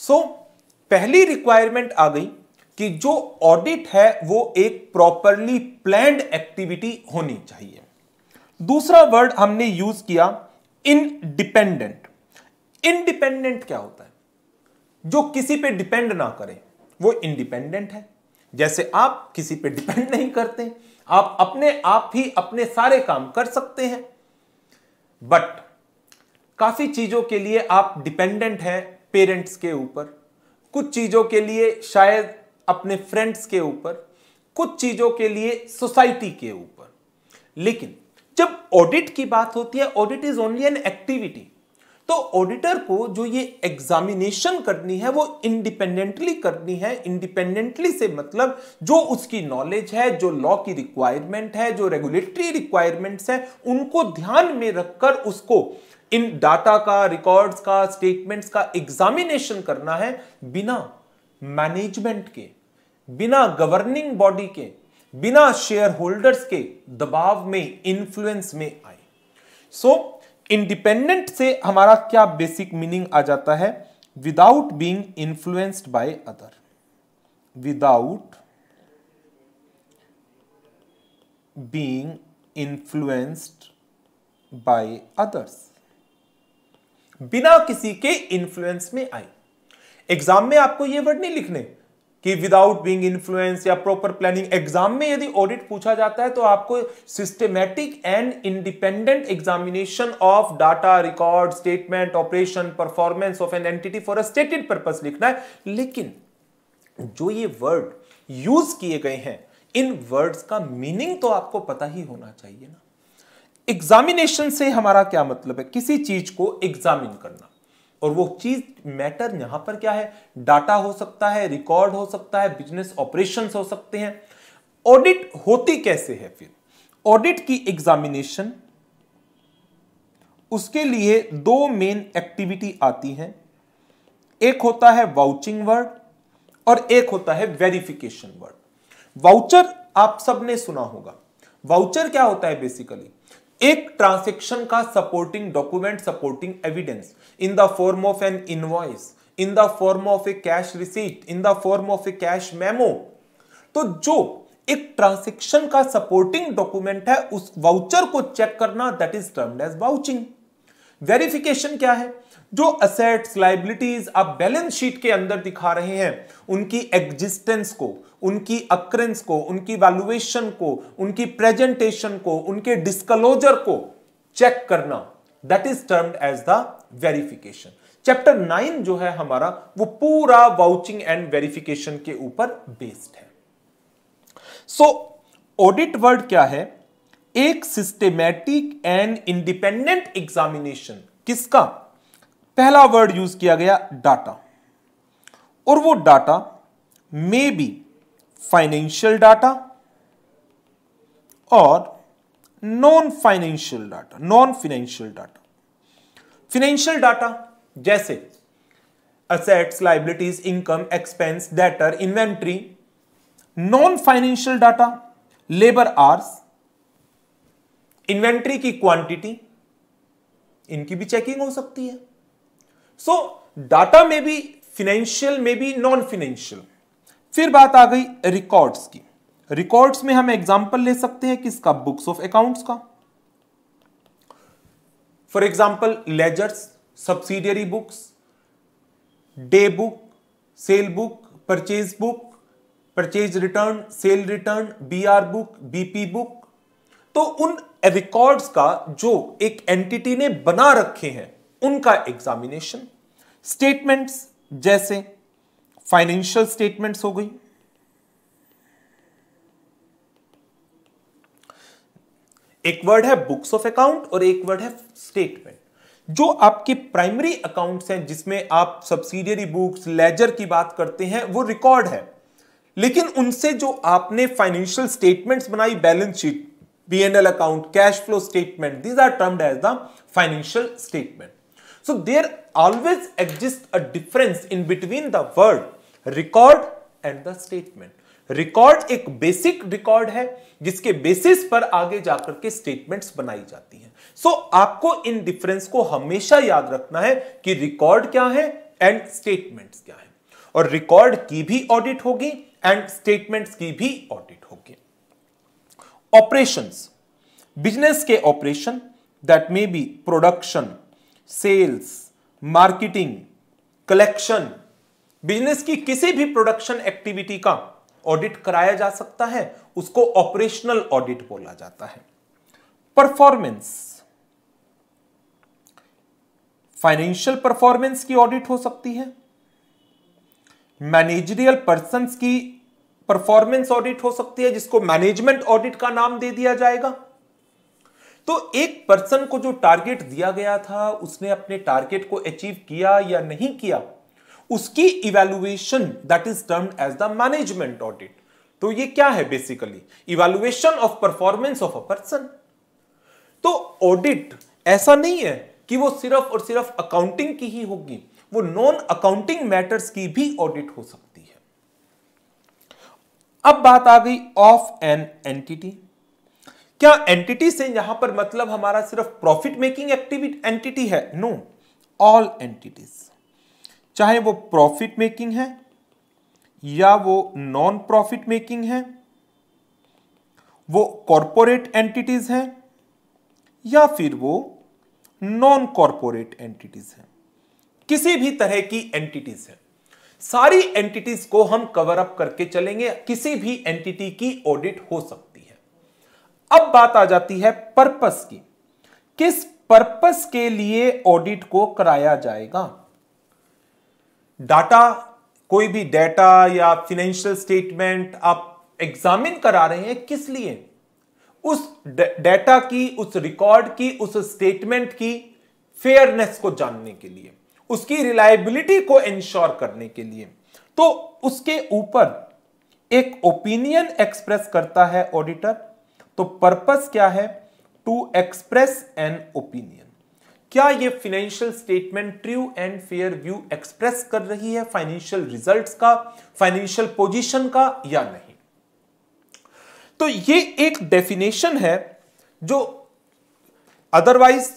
सो so, पहली रिक्वायरमेंट आ गई कि जो ऑडिट है वो एक प्रॉपरली प्लैंड एक्टिविटी होनी चाहिए दूसरा वर्ड हमने यूज किया इनडिपेंडेंट इनडिपेंडेंट क्या होता है जो किसी पे डिपेंड ना करे वो इंडिपेंडेंट है जैसे आप किसी पे डिपेंड नहीं करते आप अपने आप ही अपने सारे काम कर सकते हैं बट काफी चीजों के लिए आप डिपेंडेंट हैं पेरेंट्स के ऊपर कुछ चीज़ों के लिए शायद अपने फ्रेंड्स के ऊपर कुछ चीज़ों के लिए सोसाइटी के ऊपर लेकिन जब ऑडिट की बात होती है audit is only an activity तो ऑडिटर को जो ये एग्जामिनेशन करनी है वो इंडिपेंडेंटली करनी है इंडिपेंडेंटली से मतलब जो उसकी नॉलेज है जो लॉ की रिक्वायरमेंट है जो रेगुलेटरी रिक्वायरमेंट्स है उनको ध्यान में रखकर उसको इन डाटा का रिकॉर्ड्स का स्टेटमेंट्स का एग्जामिनेशन करना है बिना मैनेजमेंट के बिना गवर्निंग बॉडी के बिना शेयर होल्डर्स के दबाव में इन्फ्लुएंस में आए सो इंडिपेंडेंट से हमारा क्या बेसिक मीनिंग आ जाता है without being influenced by other without being influenced by others बिना किसी के इन्फ्लुएंस में आई एग्जाम में आपको ये वर्ड नहीं लिखने कि विदाउट बीइंग इन्फ्लुएंस या प्रॉपर प्लानिंग एग्जाम में यदि ऑडिट पूछा जाता है तो आपको systematic and independent examination of data record statement operation performance of an entity for a stated purpose लिखना है लेकिन जो ये वर्ड यूज किए गए हैं इन वर्ड्स का मीनिंग तो आपको पता ही होना चाहिए ना एग्जामिनेशन से हमारा क्या मतलब है किसी चीज को एग्जामिन करना और वो चीज मैटर यहां पर क्या है डाटा हो सकता है रिकॉर्ड हो सकता है बिजनेस ऑपरेशन हो सकते हैं ऑडिट होती कैसे है फिर ऑडिट की एग्जामिनेशन उसके लिए दो मेन एक्टिविटी आती हैं एक होता है वाउचिंग वर्ड और एक होता है वेरिफिकेशन वर्ड वाउचर आप सबने सुना होगा वाउचर क्या होता है बेसिकली एक ट्रांसेक्शन का supporting document supporting evidence in the form of an invoice in the form of a cash receipt in the form of a cash memo तो जो एक ट्रांसेक्शन का सपोर्टिंग डॉक्यूमेंट है उस वाउचर को चेक करना that is termed as vouching verification क्या है जो असेट्स लाइबिलिटीज आप बैलेंस शीट के अंदर दिखा रहे हैं उनकी एग्जिस्टेंस को उनकी अक्रेंस को उनकी वैल्यूएशन को उनकी प्रेजेंटेशन को उनके डिस्कलोजर को चेक करना that is termed as the verification chapter nine जो है हमारा वो पूरा वाउचिंग एंड वेरिफिकेशन के ऊपर बेस्ड है सो ऑडिट वर्ड क्या है एक सिस्टेमैटिक एंड इंडिपेंडेंट एग्जामिनेशन किसका पहला वर्ड यूज किया गया डाटा और वो data may be financial data और non financial data non financial data financial data जैसे assets liabilities income expense debtor inventory non financial data labour hours inventory की quantity इनकी भी चेकिंग हो सकती है सो so, डाटा में भी फिनेंशियल में भी नॉन फाइनेंशियल फिर बात आ गई रिकॉर्ड्स की रिकॉर्ड्स में हम एग्जाम्पल ले सकते हैं किसका बुक्स ऑफ अकाउंट्स का for example ledgers subsidiary books day book sale book purchase book purchase return sale return B R book BP book तो उन रिकॉर्ड्स का जो एक एंटिटी ने बना रखे हैं उनका एग्जामिनेशन स्टेटमेंट्स जैसे फाइनेंशियल स्टेटमेंट्स हो गई एक वर्ड है बुक्स ऑफ अकाउंट और एक वर्ड है स्टेटमेंट जो आपके प्राइमरी अकाउंट्स हैं जिसमें आप सब्सिडियरी बुक्स लेजर की बात करते हैं वो रिकॉर्ड है लेकिन उनसे जो आपने फाइनेंशियल स्टेटमेंट्स बनाई balance sheet P and L account cash flow statement these are termed as the financial statement so there always exist a difference in between the word record and the statement record एक basic record है जिसके basis पर आगे जाकर के statements बनाई जाती हैं सो so, आपको इन डिफरेंस को हमेशा याद रखना है कि रिकॉर्ड क्या है एंड स्टेटमेंट्स क्या है और रिकॉर्ड की भी ऑडिट होगी एंड स्टेटमेंट्स की भी ऑडिट होगी ऑपरेशंस बिजनेस के operation that may be production sales marketing collection business की किसी भी प्रोडक्शन एक्टिविटी का ऑडिट कराया जा सकता है उसको ऑपरेशनल ऑडिट बोला जाता है परफॉर्मेंस फाइनेंशियल परफॉर्मेंस की ऑडिट हो सकती है मैनेजरियल पर्सन की परफॉर्मेंस ऑडिट हो सकती है जिसको मैनेजमेंट ऑडिट का नाम दे दिया जाएगा तो एक पर्सन को जो टारगेट दिया गया था उसने अपने टारगेट को अचीव किया या नहीं किया उसकी evaluation that is termed as the management audit तो ये क्या है basically evaluation of performance of a person तो ऑडिट ऐसा नहीं है कि वो सिर्फ और सिर्फ अकाउंटिंग की ही होगी वो नॉन अकाउंटिंग मैटर्स की भी ऑडिट हो सकती है अब बात आ गई ऑफ एन एंटिटी क्या एंटिटी से यहां पर मतलब हमारा सिर्फ प्रॉफिट मेकिंग एक्टिविटी एंटिटी है नो ऑल एंटिटीज चाहे वो प्रॉफिट मेकिंग है या वो नॉन प्रॉफिट मेकिंग है वो कॉरपोरेट एंटिटीज हैं या फिर वो नॉन कॉरपोरेट एंटिटीज हैं किसी भी तरह की एंटिटीज है सारी एंटिटीज को हम कवर अप करके चलेंगे किसी भी एंटिटी की ऑडिट हो सकती है अब बात आ जाती है पर्पस की किस पर्पस के लिए ऑडिट को कराया जाएगा डाटा कोई भी डाटा या फिनेंशियल स्टेटमेंट आप एग्जामिन करा रहे हैं किस लिए उस डाटा की उस रिकॉर्ड की उस स्टेटमेंट की फेयरनेस को जानने के लिए उसकी रिलायबिलिटी को इंश्योर करने के लिए तो उसके ऊपर एक ओपिनियन एक्सप्रेस करता है ऑडिटर तो पर्पस क्या है टू एक्सप्रेस एन ओपिनियन क्या ये financial statement true and fair view express कर रही है फाइनेंशियल रिजल्ट्स का फाइनेंशियल पोजीशन का या नहीं तो ये एक डेफिनेशन है जो अदरवाइज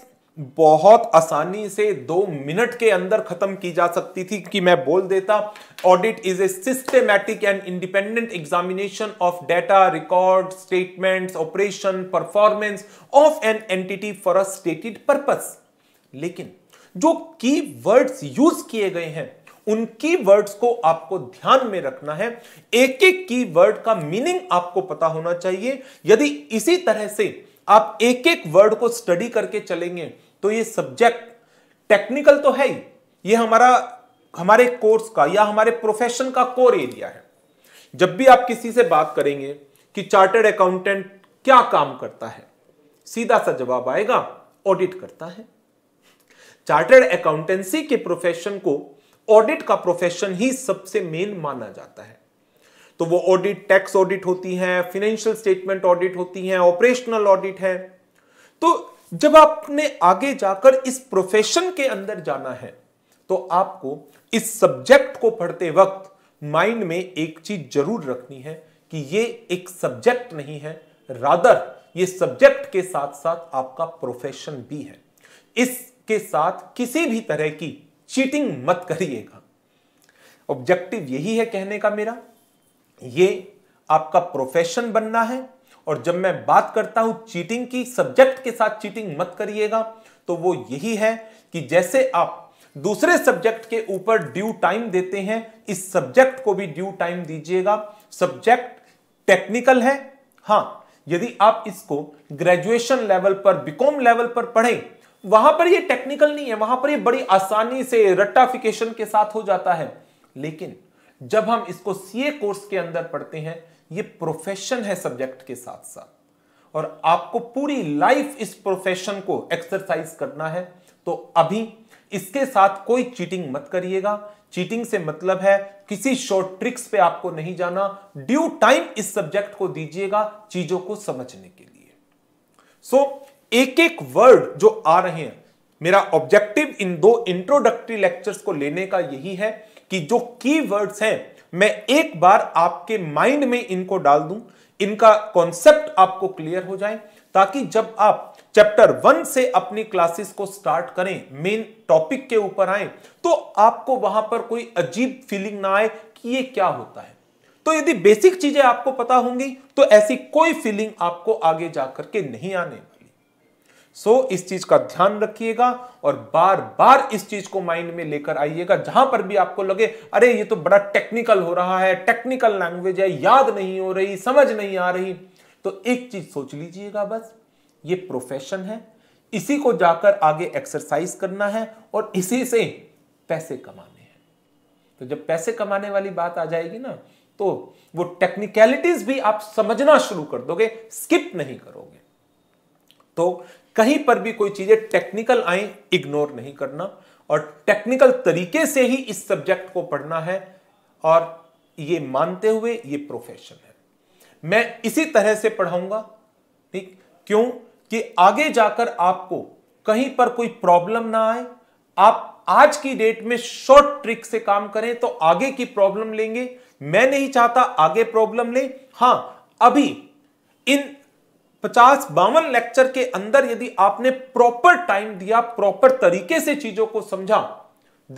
बहुत आसानी से दो मिनट के अंदर खत्म की जा सकती थी कि मैं बोल देता audit is a systematic and independent examination of data record statements operation performance of an entity for a stated purpose लेकिन जो की वर्ड्स यूज किए गए हैं उन की वर्ड्स को आपको ध्यान में रखना है एक एक की वर्ड का मीनिंग आपको पता होना चाहिए यदि इसी तरह से आप एक एक वर्ड को स्टडी करके चलेंगे तो ये सब्जेक्ट टेक्निकल तो है ही ये हमारा हमारे कोर्स का या हमारे प्रोफेशन का कोर एरिया है जब भी आप किसी से बात करेंगे कि चार्टर्ड अकाउंटेंट क्या काम करता है सीधा सा जवाब आएगा ऑडिट करता है चार्टर्ड अकाउंटेंसी के प्रोफेशन को ऑडिट का प्रोफेशन ही सबसे मेन माना जाता है तो वो ऑडिट टैक्स ऑडिट होती है फिनेंशियल स्टेटमेंट ऑडिट होती है ऑपरेशनल ऑडिट है तो जब आपने आगे जाकर इस प्रोफेशन के अंदर जाना है तो आपको इस सब्जेक्ट को पढ़ते वक्त माइंड में एक चीज जरूर रखनी है कि ये एक सब्जेक्ट नहीं है रादर ये सब्जेक्ट के साथ साथ आपका प्रोफेशन भी है इस के साथ किसी भी तरह की चीटिंग मत करिएगा ऑब्जेक्टिव यही है कहने का मेरा ये आपका प्रोफेशन बनना है और जब मैं बात करता हूं चीटिंग की सब्जेक्ट के साथ चीटिंग मत करिएगा तो वो यही है कि जैसे आप दूसरे सब्जेक्ट के ऊपर ड्यू टाइम देते हैं इस सब्जेक्ट को भी ड्यू टाइम दीजिएगा सब्जेक्ट टेक्निकल है हाँ यदि आप इसको ग्रेजुएशन लेवल पर बीकॉम लेवल पर पढ़ें वहां पर ये टेक्निकल नहीं है वहां पर ये बड़ी आसानी से रट्टाफिकेशन के साथ हो जाता है लेकिन जब हम इसको सीए कोर्स के अंदर पढ़ते हैं ये प्रोफेशन है सब्जेक्ट के साथ साथ और आपको पूरी लाइफ इस प्रोफेशन को एक्सरसाइज करना है तो अभी इसके साथ कोई चीटिंग मत करिएगा चीटिंग से मतलब है किसी शॉर्ट ट्रिक्स पे आपको नहीं जाना ड्यू टाइम इस सब्जेक्ट को दीजिएगा चीजों को समझने के लिए सो so, एक एक वर्ड जो आ रहे हैं मेरा ऑब्जेक्टिव इन दो इंट्रोडक्टरी लेक्चर्स को लेने का यही है कि जो की वर्ड्स हैं मैं एक बार आपके माइंड में इनको डाल दूं इनका कॉन्सेप्ट आपको क्लियर हो जाए ताकि जब आप चैप्टर वन से अपनी क्लासेस को स्टार्ट करें मेन टॉपिक के ऊपर आए तो आपको वहां पर कोई अजीब फीलिंग ना आए कि ये क्या होता है तो यदि बेसिक चीजें आपको पता होंगी तो ऐसी कोई फीलिंग आपको आगे जाकर के नहीं आने सो so, इस चीज का ध्यान रखिएगा और बार बार इस चीज को माइंड में लेकर आइएगा जहां पर भी आपको लगे अरे ये तो बड़ा टेक्निकल हो रहा है टेक्निकल लैंग्वेज है याद नहीं हो रही समझ नहीं आ रही तो एक चीज सोच लीजिएगा बस ये प्रोफेशन है इसी को जाकर आगे एक्सरसाइज करना है और इसी से पैसे कमाने हैं तो जब पैसे कमाने वाली बात आ जाएगी ना तो वो टेक्निकलिटीज भी आप समझना शुरू कर दोगे स्किप नहीं करोगे तो कहीं पर भी कोई चीजें टेक्निकल आए इग्नोर नहीं करना और टेक्निकल तरीके से ही इस सब्जेक्ट को पढ़ना है और ये मानते हुए ये प्रोफेशन है मैं इसी तरह से पढ़ाऊंगा ठीक क्यों कि आगे जाकर आपको कहीं पर कोई प्रॉब्लम ना आए आप आज की डेट में शॉर्ट ट्रिक से काम करें तो आगे की प्रॉब्लम लेंगे मैं नहीं चाहता आगे प्रॉब्लम ले हां अभी इन पचास बावन लेक्चर के अंदर यदि आपने प्रॉपर टाइम दिया प्रॉपर तरीके से चीजों को समझा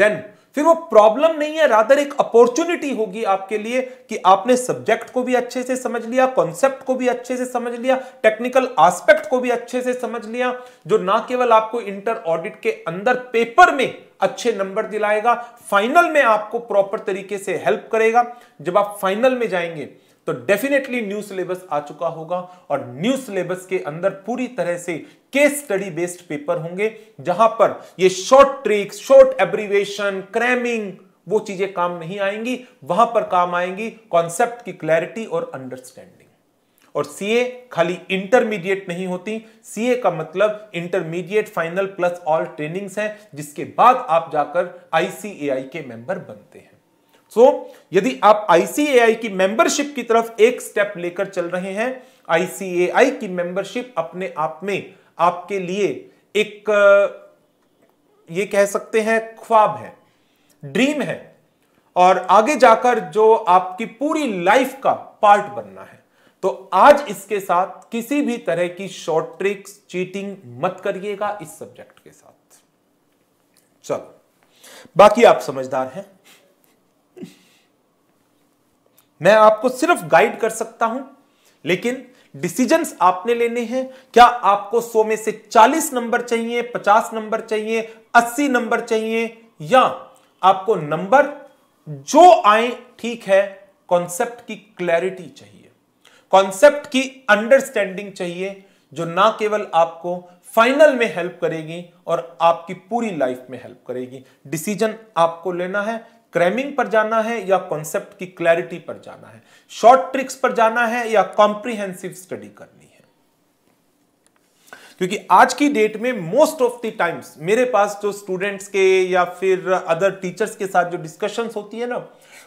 देन फिर वो प्रॉब्लम नहीं है रादर एक अपॉर्चुनिटी होगी आपके लिए कि आपने सब्जेक्ट को भी अच्छे से समझ लिया कॉन्सेप्ट को भी अच्छे से समझ लिया टेक्निकल एस्पेक्ट को भी अच्छे से समझ लिया जो ना केवल आपको इंटर ऑडिट के अंदर पेपर में अच्छे नंबर दिलाएगा फाइनल में आपको प्रॉपर तरीके से हेल्प करेगा जब आप फाइनल में जाएंगे तो डेफिनेटली न्यू सिलेबस आ चुका होगा और न्यू सिलेबस के अंदर पूरी तरह से केस स्टडी बेस्ड पेपर होंगे जहां पर ये short tricks short abbreviation cramming वो चीजें काम नहीं आएंगी वहां पर काम आएंगी कॉन्सेप्ट की क्लैरिटी और अंडरस्टैंडिंग और सीए खाली इंटरमीडिएट नहीं होती सीए का मतलब intermediate final plus all trainings हैं जिसके बाद आप जाकर आईसीएआई के मेंबर बनते हैं सो so, यदि आप आईसीएआई की मेंबरशिप की तरफ एक स्टेप लेकर चल रहे हैं आईसीएआई की मेंबरशिप अपने आप में आपके लिए एक ये कह सकते हैं ख्वाब है ड्रीम है और आगे जाकर जो आपकी पूरी लाइफ का पार्ट बनना है तो आज इसके साथ किसी भी तरह की शॉर्ट ट्रिक्स चीटिंग मत करिएगा इस सब्जेक्ट के साथ चलो बाकी आप समझदार हैं मैं आपको सिर्फ गाइड कर सकता हूं लेकिन डिसीजंस आपने लेने हैं क्या आपको 100 में से 40 नंबर चाहिए 50 नंबर चाहिए 80 नंबर चाहिए या आपको नंबर जो आए ठीक है कॉन्सेप्ट की क्लैरिटी चाहिए कॉन्सेप्ट की अंडरस्टैंडिंग चाहिए जो ना केवल आपको फाइनल में हेल्प करेगी और आपकी पूरी लाइफ में हेल्प करेगी डिसीजन आपको लेना है क्रैमिंग पर जाना है या कॉन्सेप्ट की क्लैरिटी पर जाना है शॉर्ट ट्रिक्स पर जाना है या कॉम्प्रिहेंसिव स्टडी करनी है क्योंकि आज की डेट में मोस्ट ऑफ द टाइम्स मेरे पास जो स्टूडेंट्स के या फिर अदर टीचर्स के साथ जो डिस्कशन होती है ना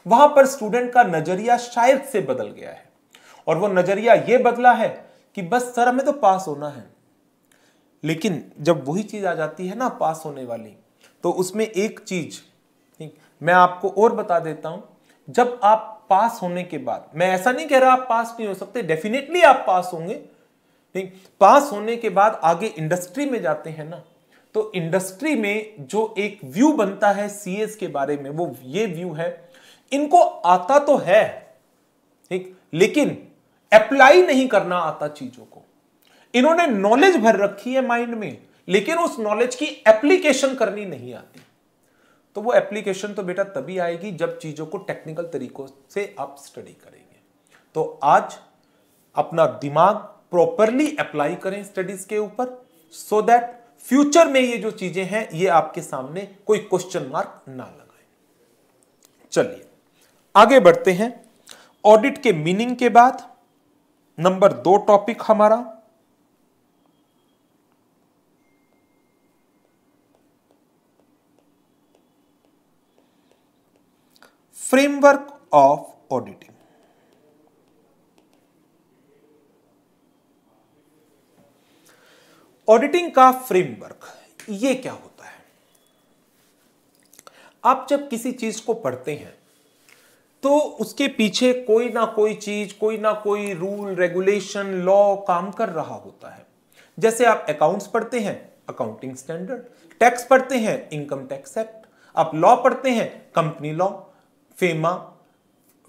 वहां पर स्टूडेंट का नजरिया शायद से बदल गया है और वो नजरिया ये बदला है कि बस सर हमें तो पास होना है लेकिन जब वही चीज आ जाती है ना पास होने वाली तो उसमें एक चीज मैं आपको और बता देता हूं जब आप पास होने के बाद मैं ऐसा नहीं कह रहा आप पास नहीं हो सकते डेफिनेटली आप पास होंगे ठीक पास होने के बाद आगे इंडस्ट्री में जाते हैं ना तो इंडस्ट्री में जो एक व्यू बनता है सीएस के बारे में वो ये व्यू है इनको आता तो है ठीक लेकिन अप्लाई नहीं करना आता चीजों को इन्होंने नॉलेज भर रखी है माइंड में लेकिन उस नॉलेज की एप्लीकेशन करनी नहीं आती तो वो एप्लीकेशन तो बेटा तभी आएगी जब चीज़ों को टेक्निकल तरीकों से आप स्टडी करेंगे तो आज अपना दिमाग प्रॉपरली अप्लाई करें स्टडीज के ऊपर सो दैट फ्यूचर में ये जो चीजें हैं ये आपके सामने कोई क्वेश्चन मार्क ना लगाए चलिए आगे बढ़ते हैं ऑडिट के मीनिंग के बाद नंबर दो टॉपिक हमारा framework of auditing. ऑडिटिंग का फ्रेमवर्क ये क्या होता है आप जब किसी चीज को पढ़ते हैं तो उसके पीछे कोई ना कोई चीज कोई ना कोई रूल रेगुलेशन लॉ काम कर रहा होता है जैसे आप अकाउंट्स पढ़ते हैं अकाउंटिंग स्टैंडर्ड टैक्स पढ़ते हैं इनकम टैक्स एक्ट आप लॉ पढ़ते हैं company law FEMA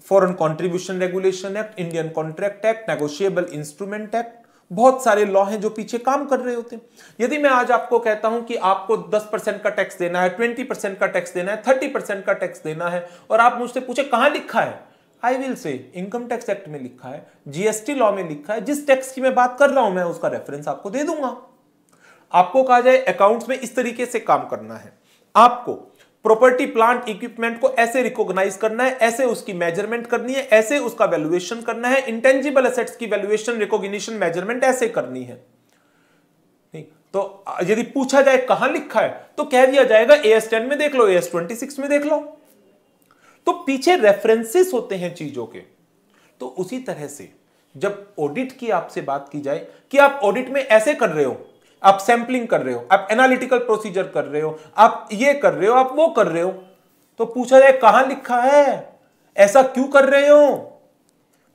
foreign contribution regulation act Indian contract act negotiable instrument act बहुत सारे लॉ हैं जो पीछे काम कर रहे होते हैं यदि मैं आज आपको कहता हूं कि आपको 10 परसेंट का टैक्स देना है 20 परसेंट का टैक्स देना है 30 परसेंट का टैक्स देना है और आप मुझसे पूछे कहां लिखा है I will say income tax act में लिखा है जीएसटी लॉ में लिखा है जिस टैक्स की मैं बात कर रहा हूं मैं उसका रेफरेंस आपको दे दूंगा आपको कहा जाए अकाउंट में इस तरीके से काम करना है आपको प्रॉपर्टी प्लांट इक्विपमेंट को ऐसे रिकॉग्नाइज करना है ऐसे उसकी मेजरमेंट करनी है ऐसे उसका वैल्यूएशन करना है इंटेंजिबल एसेट्स की वैल्यूएशन रिकॉग्निशन मेजरमेंट ऐसे करनी है तो यदि पूछा जाए कहां लिखा है तो कह दिया जाएगा ए एस टेन में देख लो ए एस ट्वेंटी सिक्स में देख लो तो पीछे रेफरेंसेस होते हैं चीजों के तो उसी तरह से जब ऑडिट की आपसे बात की जाए कि आप ऑडिट में ऐसे कर रहे हो आप सैंपलिंग कर रहे हो आप एनालिटिकल प्रोसीजर कर रहे हो आप ये कर रहे हो आप वो कर रहे हो तो पूछा जाए कहां लिखा है ऐसा क्यों कर रहे हो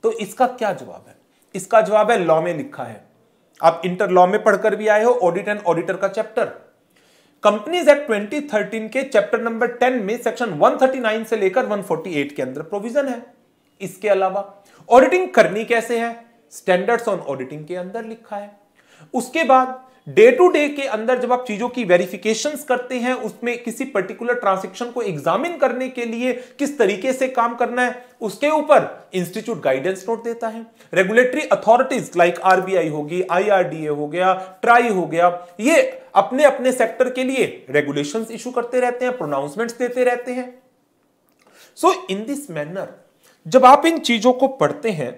तो इसका क्या जवाब है इसका जवाब है लॉ में लिखा है आप इंटर लॉ में पढ़कर भी आए हो ऑडिट एंड ऑडिटर का चैप्टर कंपनीज एक्ट 2013 के चैप्टर नंबर 10 में सेक्शन 139 से लेकर 148 के अंदर प्रोविजन है इसके अलावा ऑडिटिंग करनी कैसे है स्टैंडर्ड्स ऑन ऑडिटिंग के अंदर लिखा है उसके बाद डे टू डे के अंदर जब आप चीजों की वेरिफिकेशन करते हैं उसमें किसी पर्टिकुलर ट्रांजेक्शन को एग्जामिन करने के लिए किस तरीके से काम करना है उसके ऊपर इंस्टीट्यूट गाइडेंस नोट देता है रेगुलेटरी अथॉरिटीज लाइक आरबीआई होगी आईआरडीए हो गया ट्राई हो गया ये अपने अपने सेक्टर के लिए रेगुलेशन इशू करते रहते हैं प्रोनाउंसमेंट देते रहते हैं सो इन दिस मैनर जब आप इन चीजों को पढ़ते हैं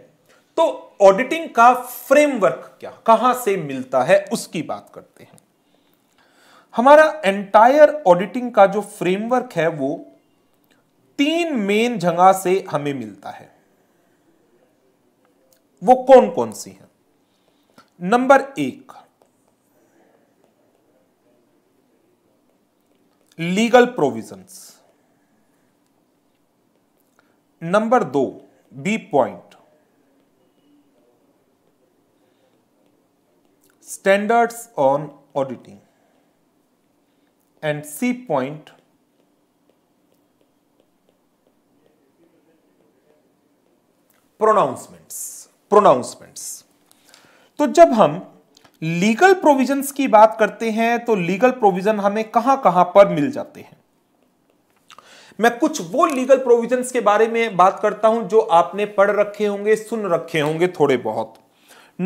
तो ऑडिटिंग का फ्रेमवर्क क्या कहां से मिलता है उसकी बात करते हैं हमारा एंटायर ऑडिटिंग का जो फ्रेमवर्क है वो तीन मेन जगह से हमें मिलता है वो कौन कौन सी है नंबर एक लीगल प्रोविजंस नंबर दो B point standards on auditing and C point pronouncements pronouncements तो जब हम लीगल प्रोविजंस की बात करते हैं तो लीगल प्रोविजन हमें कहां कहां पर मिल जाते हैं मैं कुछ वो लीगल प्रोविजंस के बारे में बात करता हूं जो आपने पढ़ रखे होंगे सुन रखे होंगे थोड़े बहुत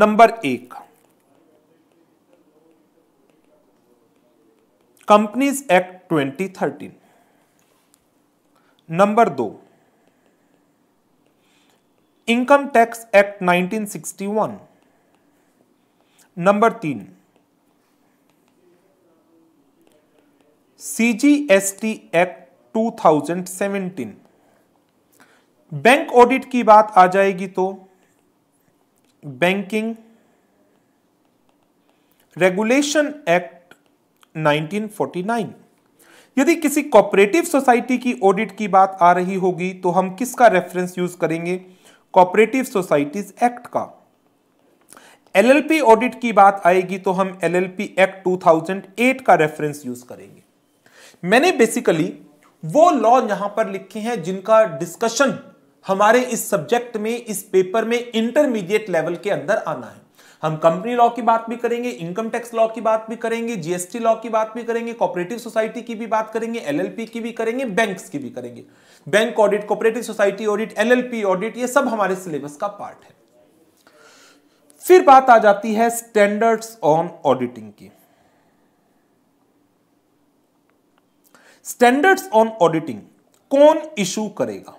नंबर एक कंपनीज एक्ट 2013 नंबर दो इनकम टैक्स एक्ट 1961 नंबर तीन सीजीएसटी एक्ट 2017 बैंक ऑडिट की बात आ जाएगी तो बैंकिंग रेगुलेशन एक्ट 1949 यदि किसी कॉपरेटिव सोसाइटी की ऑडिट की बात आ रही होगी तो हम किसका रेफरेंस यूज करेंगे कॉपरेटिव सोसाइटीज एक्ट का एलएलपी ऑडिट की बात आएगी तो हम एलएलपी एक्ट 2008 का रेफरेंस यूज करेंगे मैंने बेसिकली वो लॉ यहां पर लिखे हैं जिनका डिस्कशन हमारे इस सब्जेक्ट में इस पेपर में इंटरमीडिएट लेवल के अंदर आना है हम कंपनी लॉ की बात भी करेंगे इनकम टैक्स लॉ की बात भी करेंगे जीएसटी लॉ की बात भी करेंगे कॉपरेटिव सोसाइटी की भी बात करेंगे एलएलपी की भी करेंगे बैंक्स की भी करेंगे bank audit cooperative society audit LLP audit ये सब हमारे सिलेबस का पार्ट है फिर बात आ जाती है स्टैंडर्ड्स ऑन ऑडिटिंग की स्टैंडर्ड्स ऑन ऑडिटिंग कौन इशू करेगा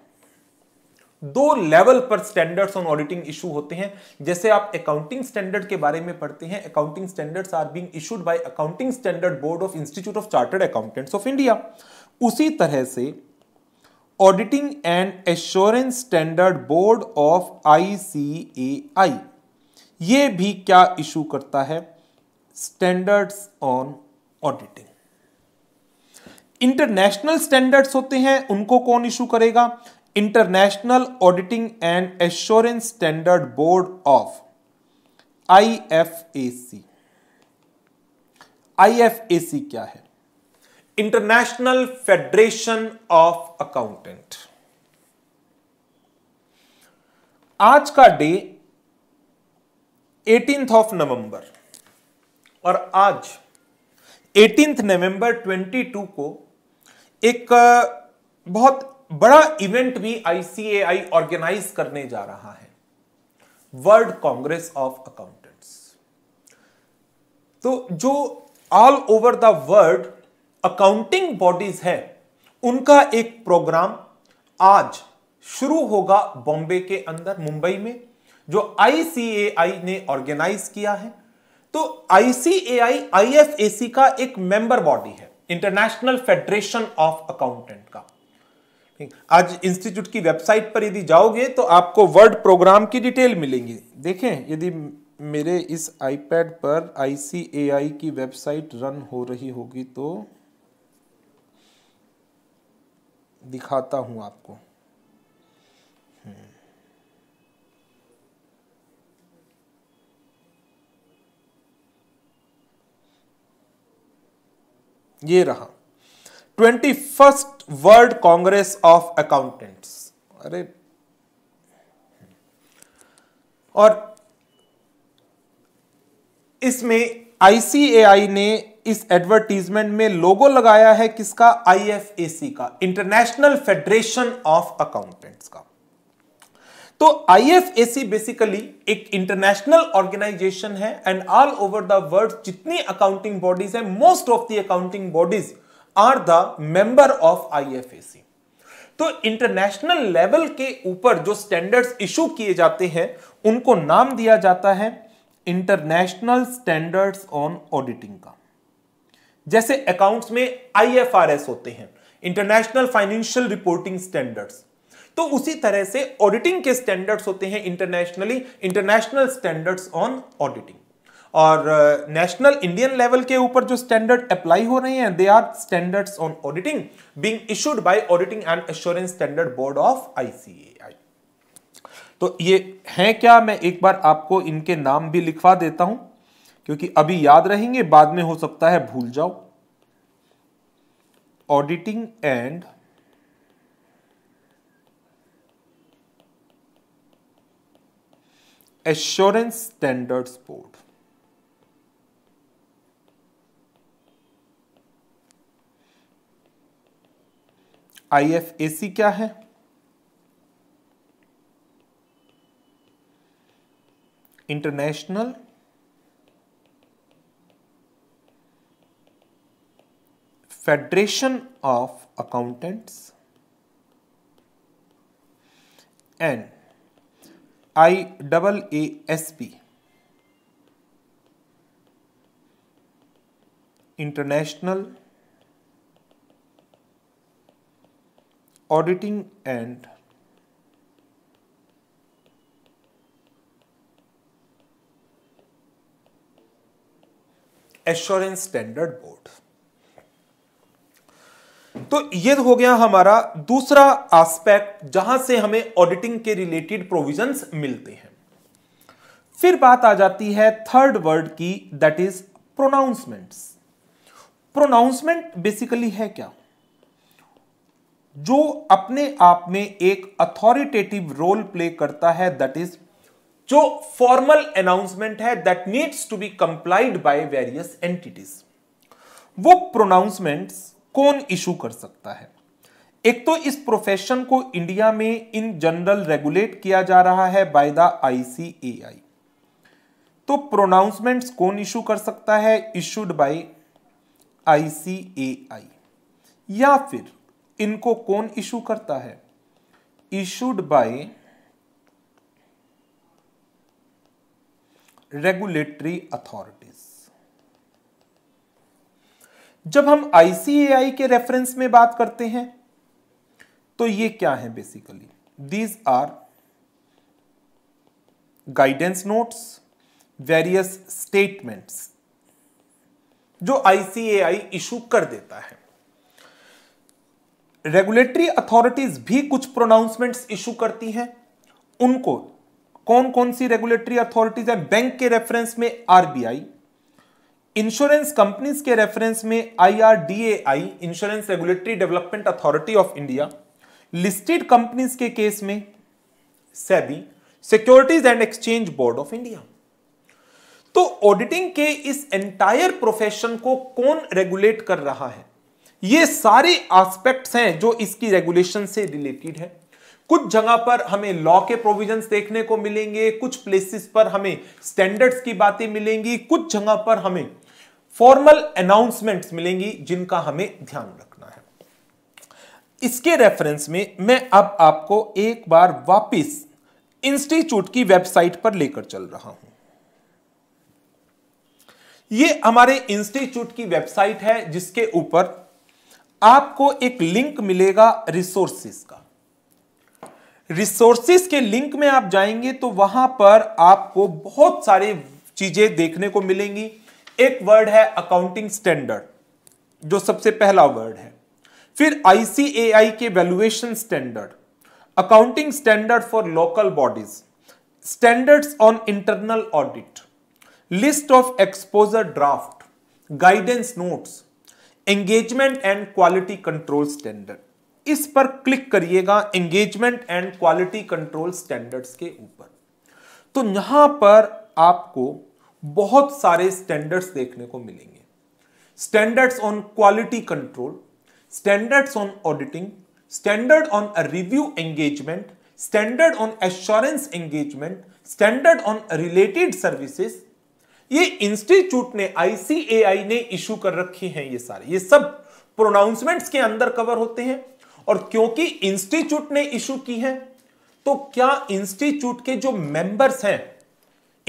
दो लेवल पर स्टैंडर्ड्स ऑन ऑडिटिंग इशू होते हैं जैसे आप अकाउंटिंग स्टैंडर्ड के बारे में पढ़ते हैं accounting standards are being issued by accounting standard board of institute of chartered accountants of India उसी तरह से auditing and assurance standard board of I ये भी क्या इशू करता है standards on auditing international standards होते हैं उनको कौन इशू करेगा international auditing and assurance standard board of I F A C I F A C क्या है इंटरनेशनल फेडरेशन ऑफ अकाउंटेंट आज का डे 18th ऑफ नवंबर और आज 18th नवंबर 22 को एक बहुत बड़ा इवेंट भी आईसीएआई ऑर्गेनाइज करने जा रहा है वर्ल्ड कांग्रेस ऑफ अकाउंटेंट्स तो जो all over the world accounting bodies है उनका एक प्रोग्राम आज शुरू होगा बॉम्बे के अंदर मुंबई में जो आईसीएआई ने ऑर्गेनाइज किया है तो आईसीएआई आईएफएसी का एक मेंबर बॉडी है इंटरनेशनल फेडरेशन ऑफ अकाउंटेंट का आज इंस्टीट्यूट की वेबसाइट पर यदि जाओगे तो आपको वर्ड प्रोग्राम की डिटेल मिलेंगी देखें यदि मेरे इस आईपैड पर आईसीएआई की वेबसाइट रन हो रही होगी तो दिखाता हूं आपको ये रहा twenty first world congress of accountants अरे और इसमें आईसीएआई ने इस एडवर्टीजमेंट में लोगो लगाया है किसका आईएफएसी का इंटरनेशनल फेडरेशन ऑफ अकाउंटेंट्स का तो आईएफएसी बेसिकली एक इंटरनेशनल ऑर्गेनाइजेशन है and all over the world जितनी अकाउंटिंग बॉडीज है most of the accounting bodies are the member of IFAC तो इंटरनेशनल लेवल के ऊपर जो स्टैंडर्ड्स इशू किए जाते हैं उनको नाम दिया जाता है इंटरनेशनल स्टैंडर्ड्स ऑन ऑडिटिंग का जैसे अकाउंट्स में आईएफआरएस होते हैं इंटरनेशनल फाइनेंशियल रिपोर्टिंग स्टैंडर्ड्स तो उसी तरह से ऑडिटिंग के स्टैंडर्ड्स होते हैं internationally international standards on auditing और नेशनल इंडियन लेवल के ऊपर जो स्टैंडर्ड अप्लाई हो रहे हैं they are standards on auditing being issued by auditing and assurance standard board of ICAI तो ये हैं क्या मैं एक बार आपको इनके नाम भी लिखवा देता हूं क्योंकि अभी याद रहेंगे बाद में हो सकता है भूल जाओ auditing and assurance standards board I F A C क्या है international federation of accountants and I double A S P international auditing and assurance standard board तो ये हो गया हमारा दूसरा एस्पेक्ट जहां से हमें ऑडिटिंग के रिलेटेड प्रोविजंस मिलते हैं फिर बात आ जाती है थर्ड वर्ड की that is pronouncements pronouncement basically है क्या जो अपने आप में एक अथॉरिटेटिव रोल प्ले करता है दैट इज जो फॉर्मल अनाउंसमेंट है that needs to be complied by various entities वो प्रोनाउंसमेंट कौन इशू कर सकता है एक तो इस प्रोफेशन को इंडिया में इन जनरल रेगुलेट किया जा रहा है बाय द आईसीएआई तो प्रोनाउंसमेंट्स कौन इशू कर सकता है इशूड बाय आईसीएआई या फिर इनको कौन इशू करता है इशूड बाय रेगुलेटरी अथॉरिटीज जब हम आईसीएआई के रेफरेंस में बात करते हैं तो ये क्या है basically these are guidance notes various statements जो आईसीएआई इशू कर देता है रेगुलेटरी अथॉरिटीज भी कुछ प्रोनाउंसमेंट्स इशू करती हैं उनको कौन कौन सी रेगुलेटरी अथॉरिटीज है बैंक के रेफरेंस में आरबीआई इंश्योरेंस कंपनीज के रेफरेंस में IRDAI insurance regulatory development authority of India listed companies के केस में SEBI securities and exchange board of India तो ऑडिटिंग के इस एंटायर प्रोफेशन को कौन रेगुलेट कर रहा है ये सारे एस्पेक्ट्स हैं जो इसकी रेगुलेशन से रिलेटेड है कुछ जगह पर हमें लॉ के प्रोविजंस देखने को मिलेंगे कुछ प्लेसेस पर हमें स्टैंडर्ड्स की बातें मिलेंगी कुछ जगह पर हमें फॉर्मल अनाउंसमेंट्स मिलेंगी जिनका हमें ध्यान रखना है इसके रेफरेंस में मैं अब आपको एक बार वापस इंस्टीट्यूट की वेबसाइट पर लेकर चल रहा हूं ये हमारे इंस्टीट्यूट की वेबसाइट है जिसके ऊपर आपको एक लिंक मिलेगा रिसोर्सिस का रिसोर्सिस के लिंक में आप जाएंगे तो वहां पर आपको बहुत सारे चीजें देखने को मिलेंगी एक वर्ड है अकाउंटिंग स्टैंडर्ड जो सबसे पहला वर्ड है फिर आईसीएआई के valuation standard accounting standard for local bodies standards on internal audit list of exposure draft guidance notes engagement and quality control standard इस पर क्लिक करिएगा engagement and quality control standards के ऊपर तो यहां पर आपको बहुत सारे स्टैंडर्ड्स देखने को मिलेंगे standards on quality control standards on auditing standard on review engagement standard on assurance engagement standard on related services ये इंस्टीट्यूट ने आईसीएआई ने इशू कर रखे हैं ये सारे ये सब प्रोनाउंसमेंट्स के अंदर कवर होते हैं और क्योंकि इंस्टीट्यूट ने इशू की है तो क्या इंस्टीट्यूट के जो मेंबर्स हैं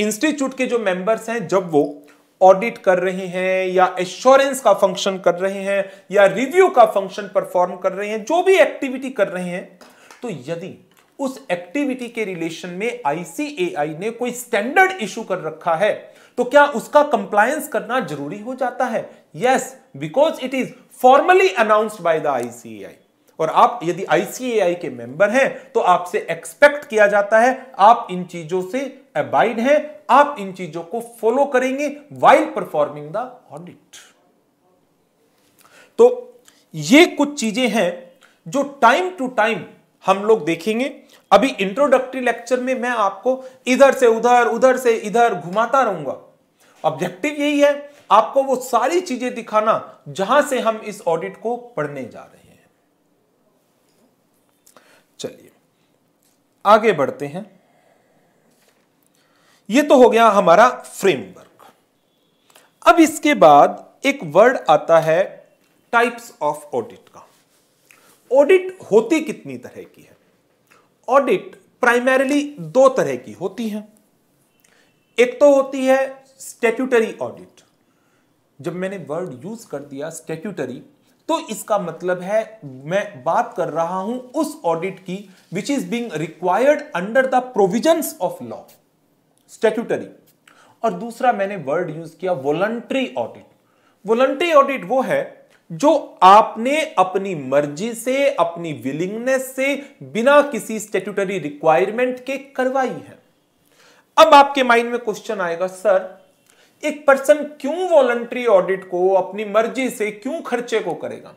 इंस्टीट्यूट के जो मेंबर्स हैं जब वो ऑडिट कर रहे हैं या एश्योरेंस का फंक्शन कर रहे हैं या रिव्यू का फंक्शन परफॉर्म कर रहे हैं जो भी एक्टिविटी कर रहे हैं तो यदि उस एक्टिविटी के रिलेशन में आईसीएआई ने कोई स्टैंडर्ड इशू कर रखा है तो क्या उसका कंप्लायंस करना जरूरी हो जाता है yes because it is formally announced by the ICAI और आप यदि आईसीएआई के मेंबर हैं तो आपसे एक्सपेक्ट किया जाता है आप इन चीजों से अबाइड हैं आप इन चीजों को फॉलो करेंगे वाइल परफॉर्मिंग द ऑडिट तो ये कुछ चीजें हैं जो टाइम टू टाइम हम लोग देखेंगे अभी इंट्रोडक्टरी लेक्चर में मैं आपको इधर से उधर उधर से इधर घुमाता रहूंगा ऑब्जेक्टिव यही है आपको वो सारी चीजें दिखाना जहां से हम इस ऑडिट को पढ़ने जा रहे हैं चलिए आगे बढ़ते हैं ये तो हो गया हमारा फ्रेमवर्क अब इसके बाद एक वर्ड आता है टाइप्स ऑफ ऑडिट का ऑडिट होती कितनी तरह की है ऑडिट प्राइमरीली दो तरह की होती है एक तो होती है स्टेट्यूटरी ऑडिट जब मैंने वर्ड यूज कर दिया स्टेट्यूटरी तो इसका मतलब है मैं बात कर रहा हूं उस ऑडिट की which is being required under the provisions of law statutory और दूसरा मैंने वर्ड यूज किया वॉलंट्री ऑडिट वॉलंट्री ऑडिट वो है जो आपने अपनी मर्जी से अपनी विलिंगनेस से बिना किसी स्टेट्यूटरी रिक्वायरमेंट के करवाई है अब आपके माइंड में क्वेश्चन आएगा सर एक पर्सन क्यों वॉलंट्री ऑडिट को अपनी मर्जी से क्यों खर्चे को करेगा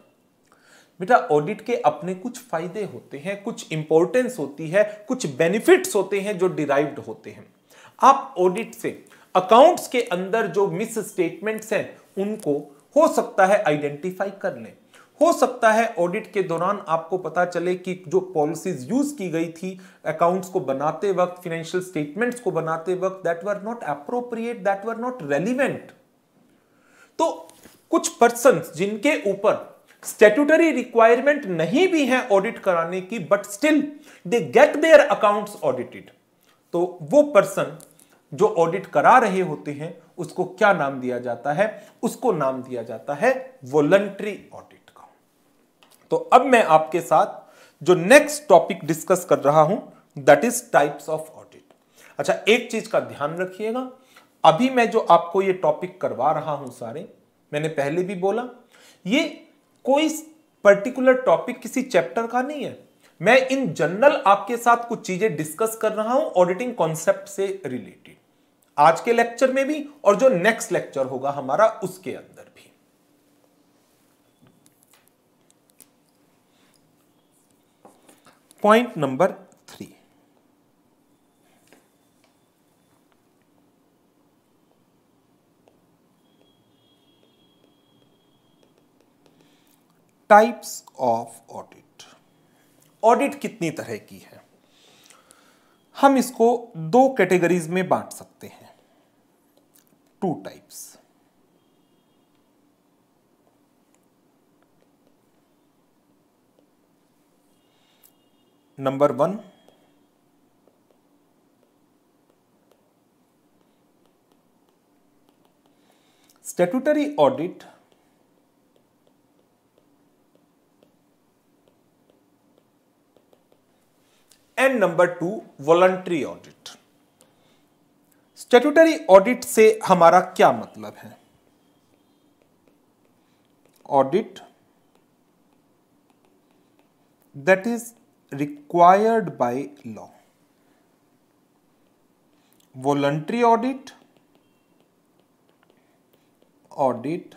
बेटा ऑडिट के अपने कुछ फायदे होते हैं कुछ इंपॉर्टेंस होती है कुछ बेनिफिट्स होते हैं जो डिराइव्ड होते हैं आप ऑडिट से अकाउंट्स के अंदर जो मिस स्टेटमेंट्स हैं उनको हो सकता है आइडेंटिफाई कर लें हो सकता है ऑडिट के दौरान आपको पता चले कि जो पॉलिसीज यूज की गई थी अकाउंट्स को बनाते वक्त फाइनेंशियल स्टेटमेंट्स को बनाते वक्त that were not appropriate that were not relevant तो कुछ पर्सन जिनके ऊपर स्टेटूटरी रिक्वायरमेंट नहीं भी है ऑडिट कराने की but still they get their accounts audited तो वो पर्सन जो ऑडिट करा रहे होते हैं उसको क्या नाम दिया जाता है उसको नाम दिया जाता है वॉलंट्री ऑडिट तो अब मैं आपके साथ जो नेक्स्ट टॉपिक डिस्कस कर रहा हूं that is types of audit अच्छा एक चीज का ध्यान रखिएगा अभी मैं जो आपको ये टॉपिक करवा रहा हूं सारे मैंने पहले भी बोला ये कोई पर्टिकुलर टॉपिक किसी चैप्टर का नहीं है मैं इन जनरल आपके साथ कुछ चीजें डिस्कस कर रहा हूं ऑडिटिंग कॉन्सेप्ट से रिलेटेड आज के लेक्चर में भी और जो नेक्स्ट लेक्चर होगा हमारा उसके अंदर point number three types of audit audit कितनी तरह की है हम इसको दो कैटेगरीज में बांट सकते हैं two types number one statutory audit and number two voluntary audit statutory audit से हमारा क्या मतलब है audit that is required by law voluntary audit audit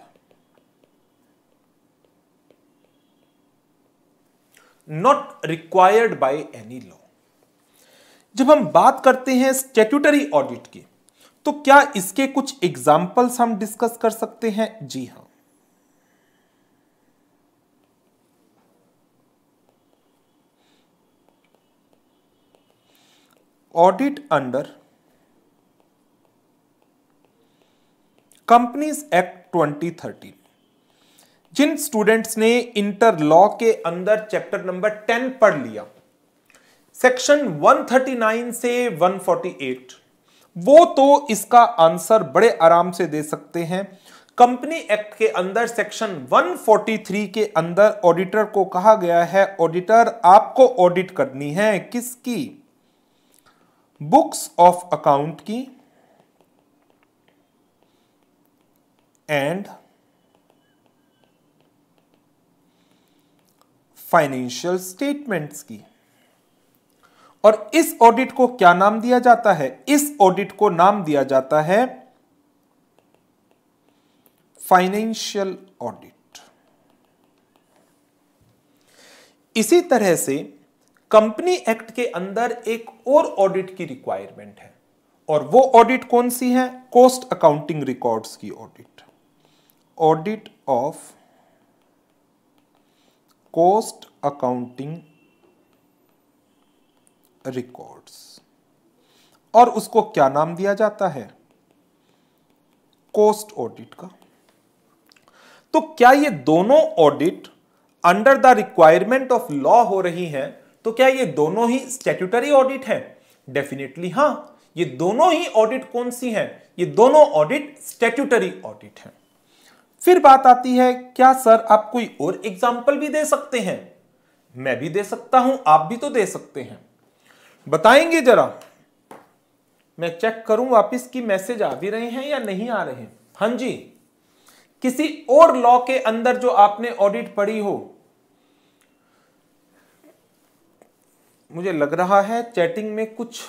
not required by any law जब हम बात करते हैं स्टेट्यूटरी ऑडिट की तो क्या इसके कुछ एग्जाम्पल्स हम डिस्कस कर सकते हैं जी हाँ ऑडिट अंडर कंपनीज एक्ट 2013 जिन स्टूडेंट्स ने इंटर लॉ के अंदर चैप्टर नंबर 10 पढ़ लिया सेक्शन 139 से 148 वो तो इसका आंसर बड़े आराम से दे सकते हैं कंपनी एक्ट के अंदर सेक्शन 143 के अंदर ऑडिटर को कहा गया है ऑडिटर आपको ऑडिट करनी है किसकी बुक्स ऑफ अकाउंट की एंड फाइनेंशियल स्टेटमेंट्स की और इस ऑडिट को क्या नाम दिया जाता है इस ऑडिट को नाम दिया जाता है फाइनेंशियल ऑडिट इसी तरह से कंपनी एक्ट के अंदर एक और ऑडिट की रिक्वायरमेंट है और वो ऑडिट कौन सी है कॉस्ट अकाउंटिंग रिकॉर्ड्स की audit audit of cost accounting records और उसको क्या नाम दिया जाता है कॉस्ट ऑडिट का तो क्या ये दोनों audit under the requirement of law हो रही हैं तो क्या ये दोनों ही स्टेट्यूटरी ऑडिट है डेफिनेटली हाँ ये दोनों ही ऑडिट कौन सी है ये दोनों ऑडिट स्टेट्यूटरी ऑडिट है फिर बात आती है क्या सर आप कोई और एग्जाम्पल भी दे सकते हैं मैं भी दे सकता हूं आप भी तो दे सकते हैं बताएंगे जरा मैं चेक करूं वापस की मैसेज आ भी रहे हैं या नहीं आ रहे हैं हाँ जी किसी और लॉ के अंदर जो आपने ऑडिट पढ़ी हो मुझे लग रहा है चैटिंग में कुछ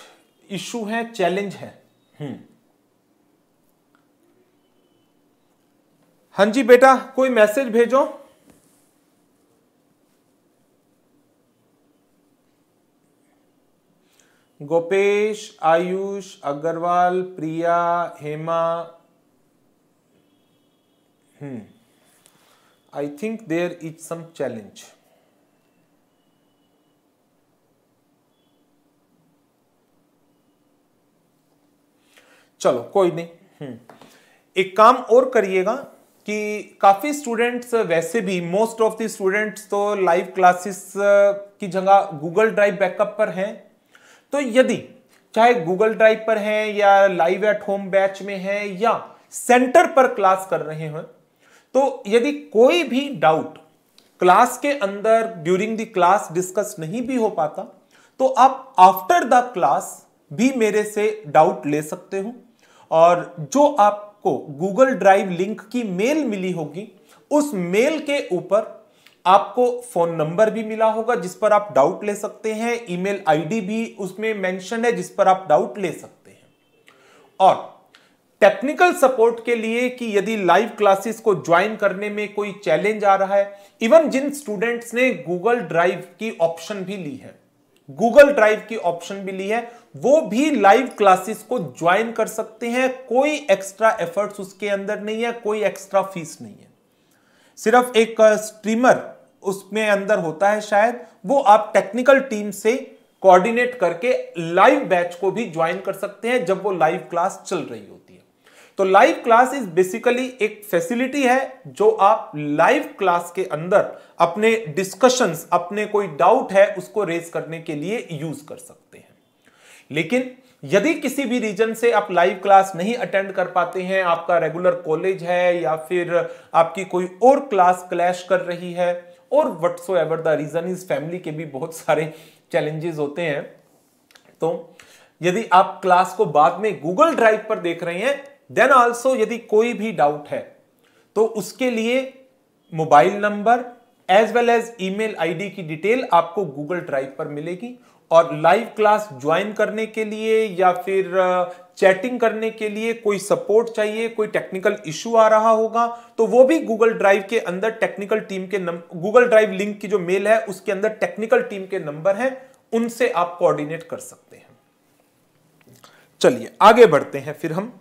इशू है चैलेंज है हम्म। हाँ जी बेटा कोई मैसेज भेजो Gopesh Ayush Agarwal Priya Hema hmm I think there is some challenge चलो कोई नहीं हम्म। एक काम और करिएगा कि काफ़ी स्टूडेंट्स वैसे भी मोस्ट ऑफ द स्टूडेंट्स तो लाइव क्लासेस की जगह गूगल ड्राइव बैकअप पर हैं तो यदि चाहे गूगल ड्राइव पर हैं या लाइव एट होम बैच में हैं या सेंटर पर क्लास कर रहे हो तो यदि कोई भी डाउट क्लास के अंदर ड्यूरिंग द क्लास डिस्कस नहीं भी हो पाता तो आप आफ्टर द क्लास भी मेरे से डाउट ले सकते हो और जो आपको गूगल ड्राइव लिंक की मेल मिली होगी उस मेल के ऊपर आपको फोन नंबर भी मिला होगा जिस पर आप डाउट ले सकते हैं ईमेल आईडी भी उसमें मेंशन है जिस पर आप डाउट ले सकते हैं और टेक्निकल सपोर्ट के लिए कि यदि लाइव क्लासेस को ज्वाइन करने में कोई चैलेंज आ रहा है इवन जिन स्टूडेंट्स ने गूगल ड्राइव की ऑप्शन भी ली है गूगल ड्राइव की ऑप्शन भी ली है वो भी लाइव क्लासेस को ज्वाइन कर सकते हैं कोई एक्स्ट्रा एफर्ट्स उसके अंदर नहीं है कोई एक्स्ट्रा फीस नहीं है सिर्फ एक स्ट्रीमर उसमें अंदर होता है शायद वो आप टेक्निकल टीम से कोऑर्डिनेट करके लाइव बैच को भी ज्वाइन कर सकते हैं जब वो लाइव क्लास चल रही होती तो लाइव क्लास इज बेसिकली एक फैसिलिटी है जो आप लाइव क्लास के अंदर अपने डिस्कशंस अपने कोई डाउट है उसको रेज करने के लिए यूज कर सकते हैं लेकिन यदि किसी भी रीजन से आप लाइव क्लास नहीं अटेंड कर पाते हैं आपका रेगुलर कॉलेज है या फिर आपकी कोई और क्लास क्लैश कर रही है और whatsoever the reason is family के भी बहुत सारे चैलेंजेस होते हैं तो यदि आप क्लास को बाद में गूगल ड्राइव पर देख रहे हैं देन ऑल्सो यदि कोई भी डाउट है तो उसके लिए mobile number as well as email ID की डिटेल आपको गूगल ड्राइव पर मिलेगी और लाइव क्लास ज्वाइन करने के लिए या फिर चैटिंग करने के लिए कोई सपोर्ट चाहिए कोई टेक्निकल इशू आ रहा होगा तो वो भी गूगल ड्राइव के अंदर टेक्निकल टीम के गूगल ड्राइव लिंक की जो मेल है उसके अंदर टेक्निकल टीम के नंबर है उनसे आप कोऑर्डिनेट कर सकते हैं चलिए आगे बढ़ते हैं फिर हम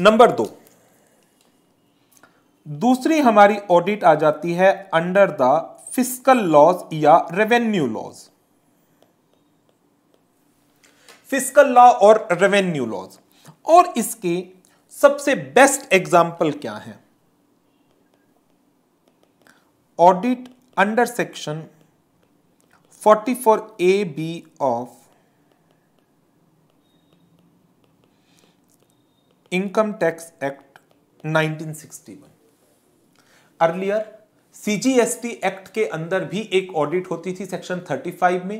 नंबर दो दूसरी हमारी ऑडिट आ जाती है अंडर द फिस्कल लॉज या रेवेन्यू लॉज फिस्कल लॉ और रेवेन्यू लॉज और इसके सबसे बेस्ट एग्जाम्पल क्या है audit under section 44 A B of income tax act 1961 earlier CGST act के अंदर भी एक ऑडिट होती थी सेक्शन 35 में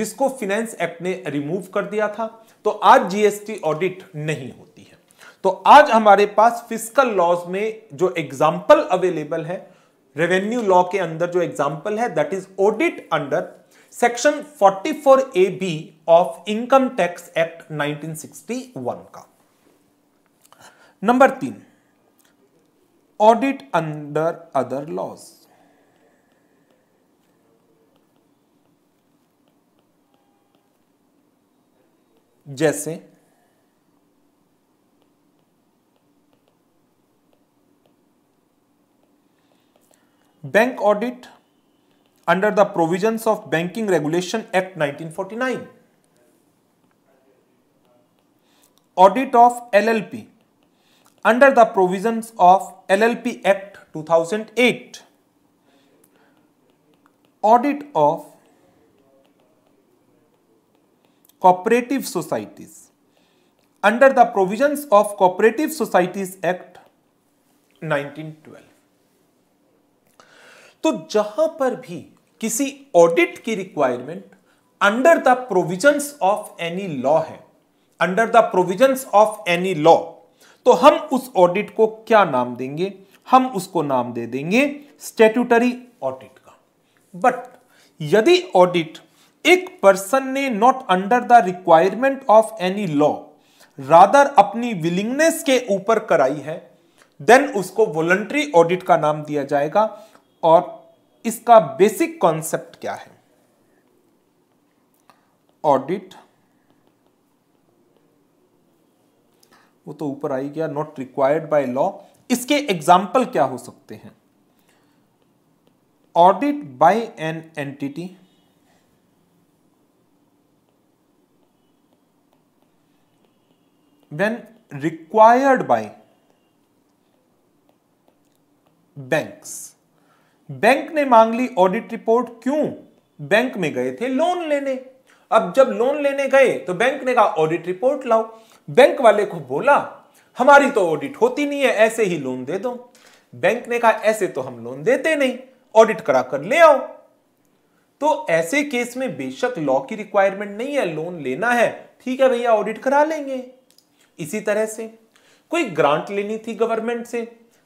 जिसको फिनेंस एक्ट ने रिमूव कर दिया था तो आज जीएसटी ऑडिट नहीं होती है तो आज हमारे पास फिजिकल लॉज में जो एग्जाम्पल अवेलेबल है रेवेन्यू लॉ के अंदर जो एग्जाम्पल है that is audit under section 44 A B of income tax act 1961 का नंबर तीन ऑडिट अंडर अदर लॉज जैसे bank audit under the provisions of banking regulation act 1949 audit of LLP under the provisions of LLP Act 2008. Audit of cooperative societies. Under the provisions of Cooperative Societies Act 1912. तो जहां पर भी किसी audit की requirement under the provisions of any law है under the provisions of any law तो हम उस ऑडिट को क्या नाम देंगे हम उसको नाम दे देंगे स्टेट्यूटरी ऑडिट का बट यदि ऑडिट एक पर्सन ने not under the requirement of any law rather अपनी विलिंगनेस के ऊपर कराई है देन उसको वॉलंट्री ऑडिट का नाम दिया जाएगा और इसका बेसिक कॉन्सेप्ट क्या है ऑडिट वो तो ऊपर आई गया नॉट रिक्वायर्ड बाय लॉ इसके एग्जाम्पल क्या हो सकते हैं audit by an entity when required by banks bank ने मांग ली ऑडिट रिपोर्ट क्यों बैंक में गए थे लोन लेने अब जब लोन लेने गए तो बैंक ने कहा ऑडिट रिपोर्ट लाओ बैंक वाले को बोला हमारी तो ऑडिट होती नहीं है ऐसे ही लोन दे दो बैंक ने कहा ऐसे तो हम लोन देते नहीं ऑडिट करा कर ले आओ तो ऐसे केस में बेशक लॉ की रिक्वायरमेंट नहीं है लोन लेना है ठीक है भैया ऑडिट करा लेंगे इसी तरह से कोई ग्रांट लेनी थी गवर्नमेंट से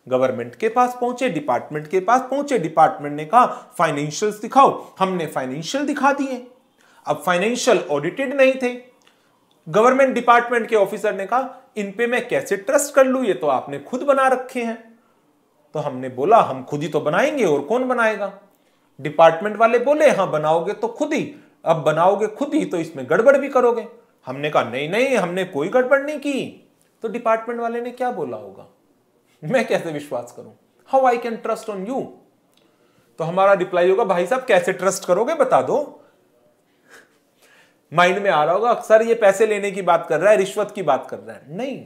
गवर्नमेंट के पास पहुंचे डिपार्टमेंट के पास पहुंचे डिपार्टमेंट ने कहा फाइनेंशियल दिखाओ हमने फाइनेंशियल दिखा दिए अब फाइनेंशियल ऑडिटेड नहीं थे गवर्नमेंट डिपार्टमेंट के ऑफिसर ने कहा इन पे मैं कैसे ट्रस्ट कर लू ये तो आपने खुद बना रखे हैं तो हमने बोला हम खुद ही तो बनाएंगे और कौन बनाएगा डिपार्टमेंट वाले बोले हाँ बनाओगे तो खुद ही अब बनाओगे खुद ही तो इसमें गड़बड़ भी करोगे हमने कहा नहीं नहीं हमने कोई गड़बड़ नहीं की तो डिपार्टमेंट वाले ने क्या बोला होगा मैं कैसे विश्वास करूं how I can trust on you तो हमारा रिप्लाई होगा भाई साहब कैसे ट्रस्ट करोगे बता दो माइंड में आ रहा होगा अक्सर ये पैसे लेने की बात कर रहा है रिश्वत की बात कर रहा है नहीं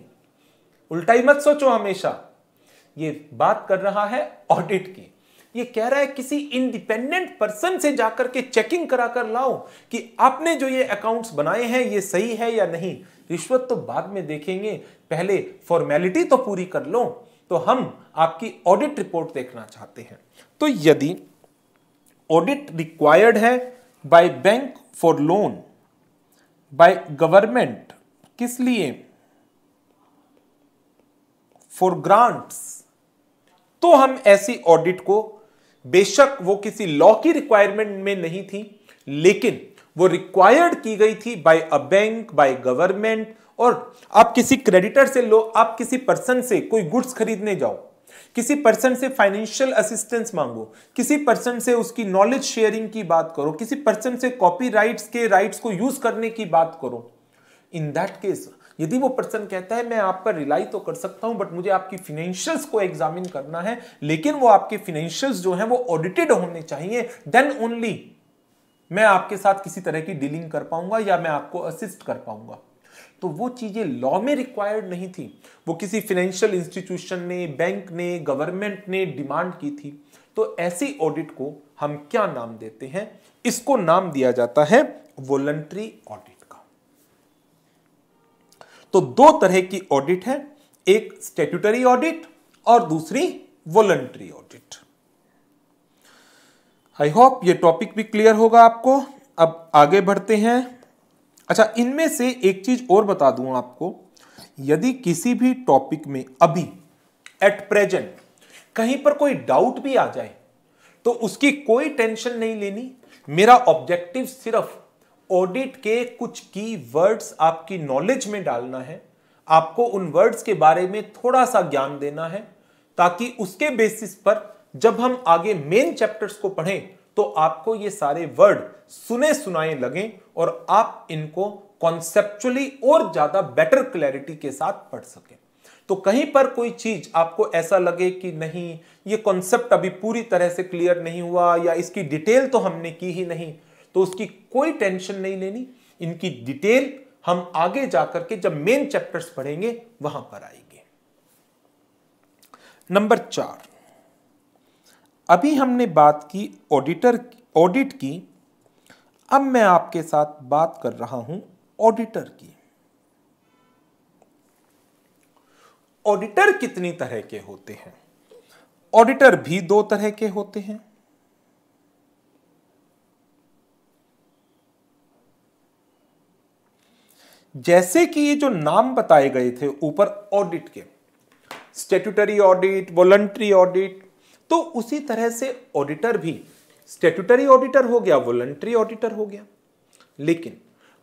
उल्टा ही मत सोचो हमेशा ये बात कर रहा है ऑडिट की ये कह रहा है किसी इंडिपेंडेंट पर्सन से जाकर के चेकिंग करा कर लाओ कि आपने जो ये अकाउंट्स बनाए हैं ये सही है या नहीं रिश्वत तो बाद में देखेंगे पहले फॉर्मेलिटी तो पूरी कर लो तो हम आपकी ऑडिट रिपोर्ट देखना चाहते हैं तो यदि ऑडिट रिक्वायर्ड है by bank for loan by government किस लिए फॉर ग्रांट्स तो हम ऐसी ऑडिट को बेशक वो किसी लॉ की रिक्वायरमेंट में नहीं थी लेकिन वो रिक्वायर्ड की गई थी by a bank by government और आप किसी क्रेडिटर से लो आप किसी पर्सन से कोई गुड्स खरीदने जाओ किसी पर्सन से फाइनेंशियल असिस्टेंस मांगो किसी पर्सन से उसकी नॉलेज शेयरिंग की बात करो किसी पर्सन से कॉपी के राइट्स को यूज करने की बात करो इन दैट केस यदि वो पर्सन कहता है मैं आप पर रिलाई तो कर सकता हूं बट मुझे आपकी फिनेंशियल्स को एग्जामिन करना है लेकिन वो आपके फिनेंशियल्स जो है वो ऑडिटेड होने चाहिए देन ओनली मैं आपके साथ किसी तरह की डीलिंग कर पाऊंगा या मैं आपको असिस्ट कर पाऊंगा तो वो चीज़ें लॉ में रिक्वायर्ड नहीं थी वो किसी फाइनेंशियल इंस्टीट्यूशन ने बैंक ने गवर्नमेंट ने डिमांड की थी तो ऐसी ऑडिट को हम क्या नाम देते हैं इसको नाम दिया जाता है वॉलंट्री ऑडिट का तो दो तरह की ऑडिट है एक स्टेट्यूटरी ऑडिट और दूसरी वॉलंट्री ऑडिट आई होप ये टॉपिक भी क्लियर होगा आपको अब आगे बढ़ते हैं अच्छा इनमें से एक चीज और बता दूं आपको यदि किसी भी टॉपिक में अभी एट प्रेजेंट कहीं पर कोई डाउट भी आ जाए तो उसकी कोई टेंशन नहीं लेनी मेरा ऑब्जेक्टिव सिर्फ ऑडिट के कुछ की वर्ड्स आपकी नॉलेज में डालना है आपको उन वर्ड्स के बारे में थोड़ा सा ज्ञान देना है ताकि उसके बेसिस पर जब हम आगे मेन चैप्टर्स को पढ़ें तो आपको ये सारे वर्ड सुने सुनाए लगें और आप इनको कॉन्सेप्चुअली और ज्यादा बेटर क्लैरिटी के साथ पढ़ सकें तो कहीं पर कोई चीज आपको ऐसा लगे कि नहीं ये कॉन्सेप्ट अभी पूरी तरह से क्लियर नहीं हुआ या इसकी डिटेल तो हमने की ही नहीं तो उसकी कोई टेंशन नहीं लेनी इनकी डिटेल हम आगे जाकर के जब मेन चैप्टर्स पढ़ेंगे वहां पर आएगी नंबर चार अभी हमने बात की ऑडिटर ऑडिट की अब मैं आपके साथ बात कर रहा हूं ऑडिटर की ऑडिटर कितनी तरह के होते हैं ऑडिटर भी दो तरह के होते हैं जैसे कि ये जो नाम बताए गए थे ऊपर ऑडिट के स्टेट्यूटरी ऑडिट वॉलंट्री ऑडिट तो उसी तरह से ऑडिटर भी स्टेटूटरी ऑडिटर हो गया वॉलंटरी ऑडिटर हो गया लेकिन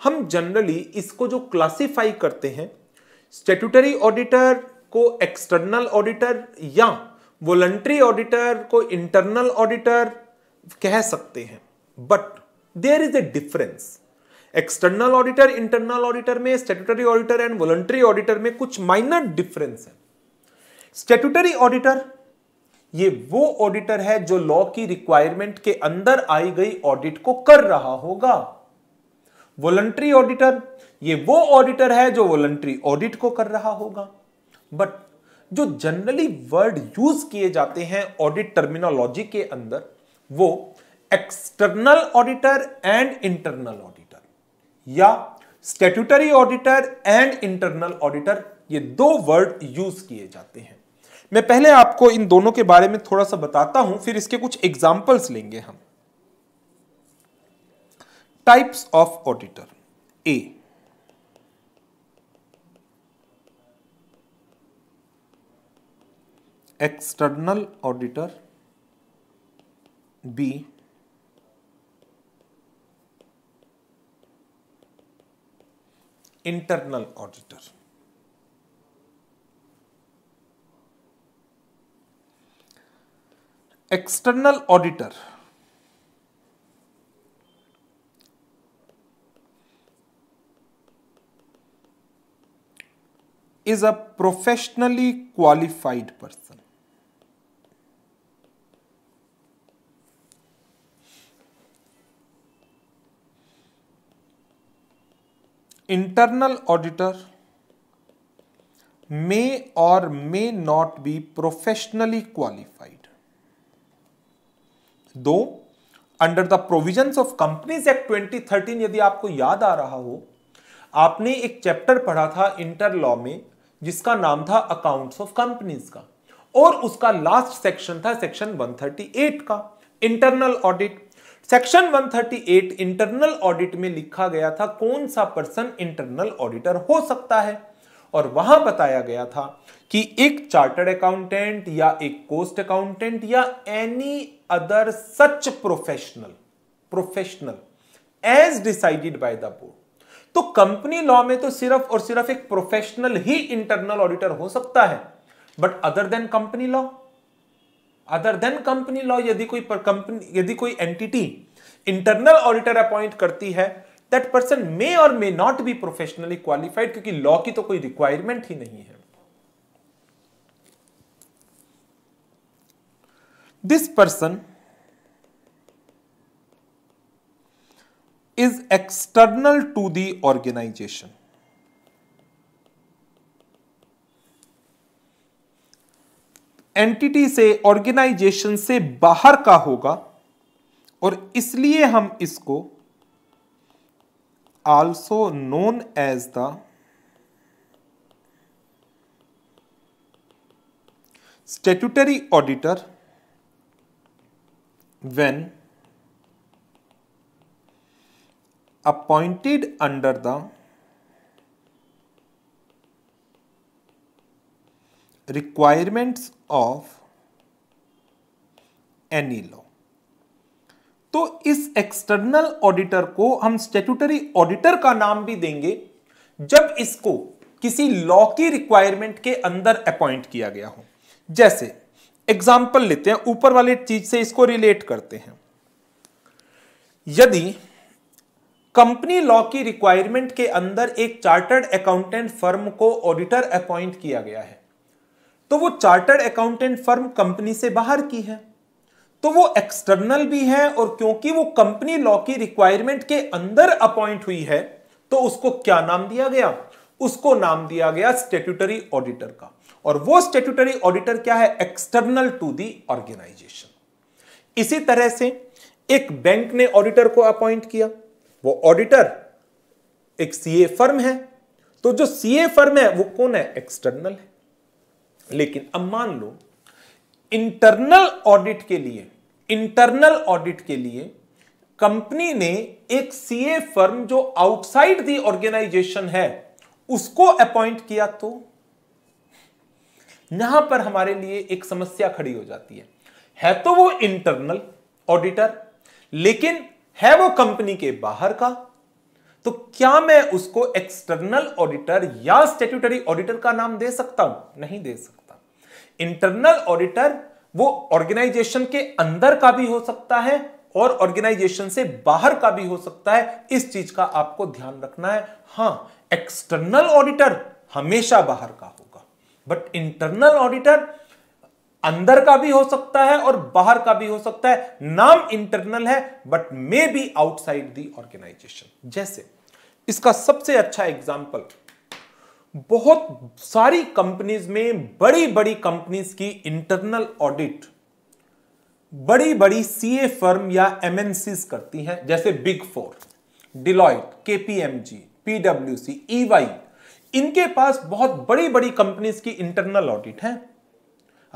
हम जनरली इसको जो क्लासिफाई करते हैं स्टेटूटरी ऑडिटर को एक्सटर्नल ऑडिटर या वॉलंटरी ऑडिटर को इंटरनल ऑडिटर कह सकते हैं but there is a difference external auditor internal auditor में statutory auditor and voluntary auditor में कुछ माइनर डिफरेंस है स्टेटूटरी ऑडिटर ये वो ऑडिटर है जो लॉ की रिक्वायरमेंट के अंदर आई गई ऑडिट को कर रहा होगा वॉलंट्री ऑडिटर ये वो ऑडिटर है जो वॉलंट्री ऑडिट को कर रहा होगा बट जो जनरली वर्ड यूज किए जाते हैं ऑडिट टर्मिनोलॉजी के अंदर वो external auditor and internal auditor या statutory auditor and internal auditor ये दो वर्ड यूज किए जाते हैं मैं पहले आपको इन दोनों के बारे में थोड़ा सा बताता हूं फिर इसके कुछ एग्जाम्पल्स लेंगे हम types of auditor A external auditor B internal auditor External auditor. Is a professionally qualified person. Internal auditor may or may not be professionally qualified. दो under the provision of Companies Act 2013 यदि आपको याद आ रहा हो आपने एक chapter पढ़ा था इंटर लॉ में जिसका नाम था अकाउंट्स ऑफ कंपनीज का और उसका लास्ट सेक्शन था सेक्शन 138 का internal audit section 138 internal audit में लिखा गया था कौन सा पर्सन इंटरनल ऑडिटर हो सकता है और वहां बताया गया था कि एक चार्टर्ड अकाउंटेंट या एक कोस्ट अकाउंटेंट या any other such professional professional as decided by the board तो कंपनी लॉ में तो सिर्फ और सिर्फ एक प्रोफेशनल ही इंटरनल ऑडिटर हो सकता है but other than company law other than company law यदि कोई कंपनी यदि कोई एंटिटी इंटरनल ऑडिटर अपॉइंट करती है that person may or may not be professionally qualified क्योंकि लॉ की तो कोई रिक्वायरमेंट ही नहीं है this person is external to the organization. Entity से ऑर्गेनाइजेशन से बाहर का होगा और इसलिए हम इसको also known as the statutory auditor when appointed under the requirements of any law तो इस एक्सटर्नल ऑडिटर को हम स्टेटूटरी ऑडिटर का नाम भी देंगे जब इसको किसी लॉ की रिक्वायरमेंट के अंदर अपॉइंट किया गया हो जैसे एग्जाम्पल लेते हैं ऊपर वाले चीज से इसको रिलेट करते हैं यदि कंपनी लॉ की रिक्वायरमेंट के अंदर एक चार्टर्ड अकाउंटेंट फर्म को ऑडिटर अपॉइंट किया गया है तो वो चार्टर्ड अकाउंटेंट फर्म कंपनी से बाहर की है तो वो एक्सटर्नल भी है और क्योंकि वो कंपनी लॉ की रिक्वायरमेंट के अंदर अपॉइंट हुई है तो उसको क्या नाम दिया गया उसको नाम दिया गया स्टेट्यूटरी ऑडिटर का और वो स्टेट्यूटरी ऑडिटर क्या है एक्सटर्नल टू दी ऑर्गेनाइजेशन इसी तरह से एक बैंक ने ऑडिटर को अपॉइंट किया वो ऑडिटर एक सीए फर्म है तो जो सीए फर्म है वो कौन है एक्सटर्नल है लेकिन अब मान लो इंटरनल ऑडिट के लिए इंटरनल ऑडिट के लिए कंपनी ने एक सीए फर्म जो आउटसाइड दी ऑर्गेनाइजेशन है उसको अपॉइंट किया तो यहां पर हमारे लिए एक समस्या खड़ी हो जाती है है तो वो इंटरनल ऑडिटर लेकिन है वो कंपनी के बाहर का तो क्या मैं उसको एक्सटर्नल ऑडिटर या स्टेट्यूटरी ऑडिटर का नाम दे सकता हूं नहीं दे सकता इंटरनल ऑडिटर वो ऑर्गेनाइजेशन के अंदर का भी हो सकता है और ऑर्गेनाइजेशन से बाहर का भी हो सकता है इस चीज का आपको ध्यान रखना है हां एक्सटर्नल ऑडिटर हमेशा बाहर का हो बट इंटरनल ऑडिटर अंदर का भी हो सकता है और बाहर का भी हो सकता है नाम इंटरनल है but may be outside the organization जैसे इसका सबसे अच्छा एग्जाम्पल बहुत सारी कंपनीज में बड़ी बड़ी कंपनीज की इंटरनल ऑडिट बड़ी बड़ी सीए फर्म या एमएनसीज करती हैं जैसे बिग फोर डिलॉइट केपीएमजी पीडब्ल्यूसी ईवाई इनके पास बहुत बड़ी बड़ी कंपनीज की इंटरनल ऑडिट है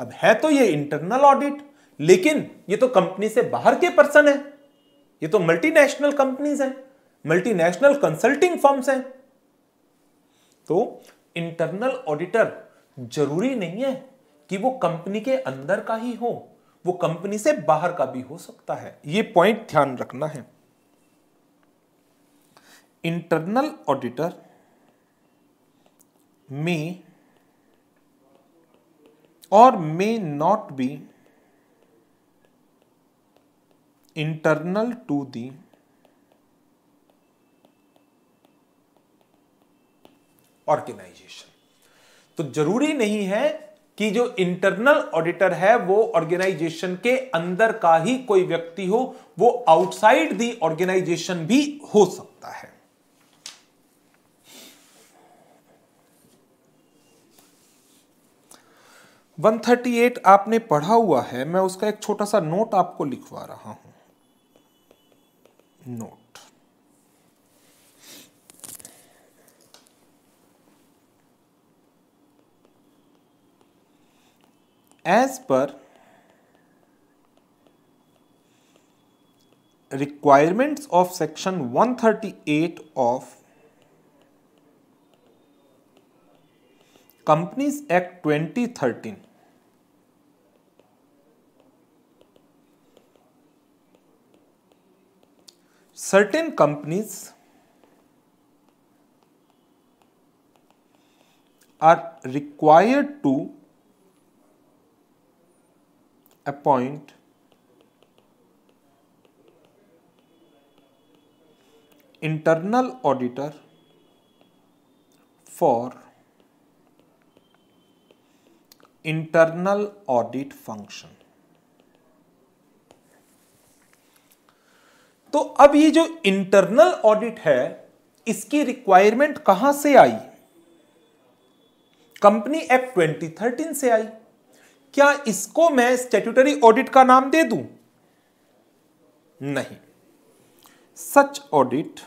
अब है तो ये इंटरनल ऑडिट लेकिन ये तो कंपनी से बाहर के पर्सन है ये तो मल्टीनेशनल कंपनीज हैं मल्टीनेशनल कंसल्टिंग फर्म्स हैं तो इंटरनल ऑडिटर जरूरी नहीं है कि वो कंपनी के अंदर का ही हो वो कंपनी से बाहर का भी हो सकता है ये पॉइंट ध्यान रखना है internal auditor may or may not be internal to the organization तो जरूरी नहीं है कि जो इंटरनल ऑडिटर है वो ऑर्गेनाइजेशन के अंदर का ही कोई व्यक्ति हो वो आउटसाइड दी ऑर्गेनाइजेशन भी हो सकता है 138 आपने पढ़ा हुआ है मैं उसका एक छोटा सा नोट आपको लिखवा रहा हूं note as per requirement of section one thirty eight of Companies Act twenty thirteen certain companies are required to appoint internal auditor for internal audit function. तो अब ये जो इंटरनल ऑडिट है इसकी रिक्वायरमेंट कहां से आई कंपनी एक्ट 2013 से आई क्या इसको मैं स्टेट्यूटरी ऑडिट का नाम दे दूं नहीं such audit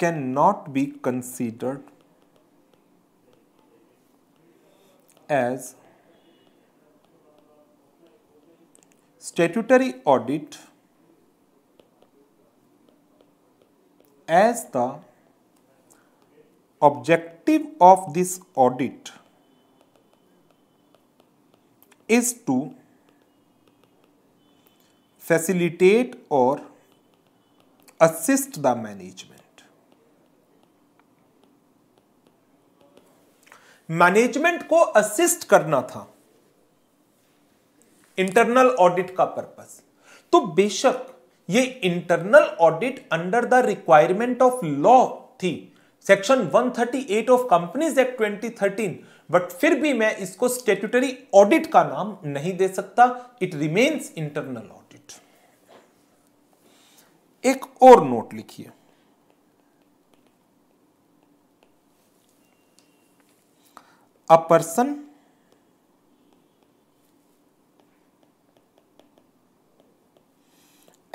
can not be considered as statutory audit as the objective of this audit is to facilitate or assist the management. management ko assist karna tha internal audit का purpose तो बेशक ये internal audit under the requirement of law थी section 138 of Companies Act 2013 but फिर भी मैं इसको statutory audit का नाम नहीं दे सकता इट रिमेन्स इंटरनल ऑडिट एक और नोट लिखिए a person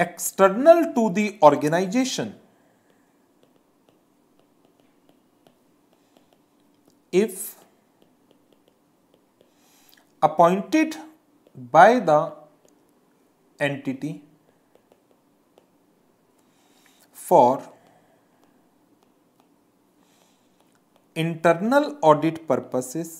external to the organization. If appointed by the entity for internal audit purposes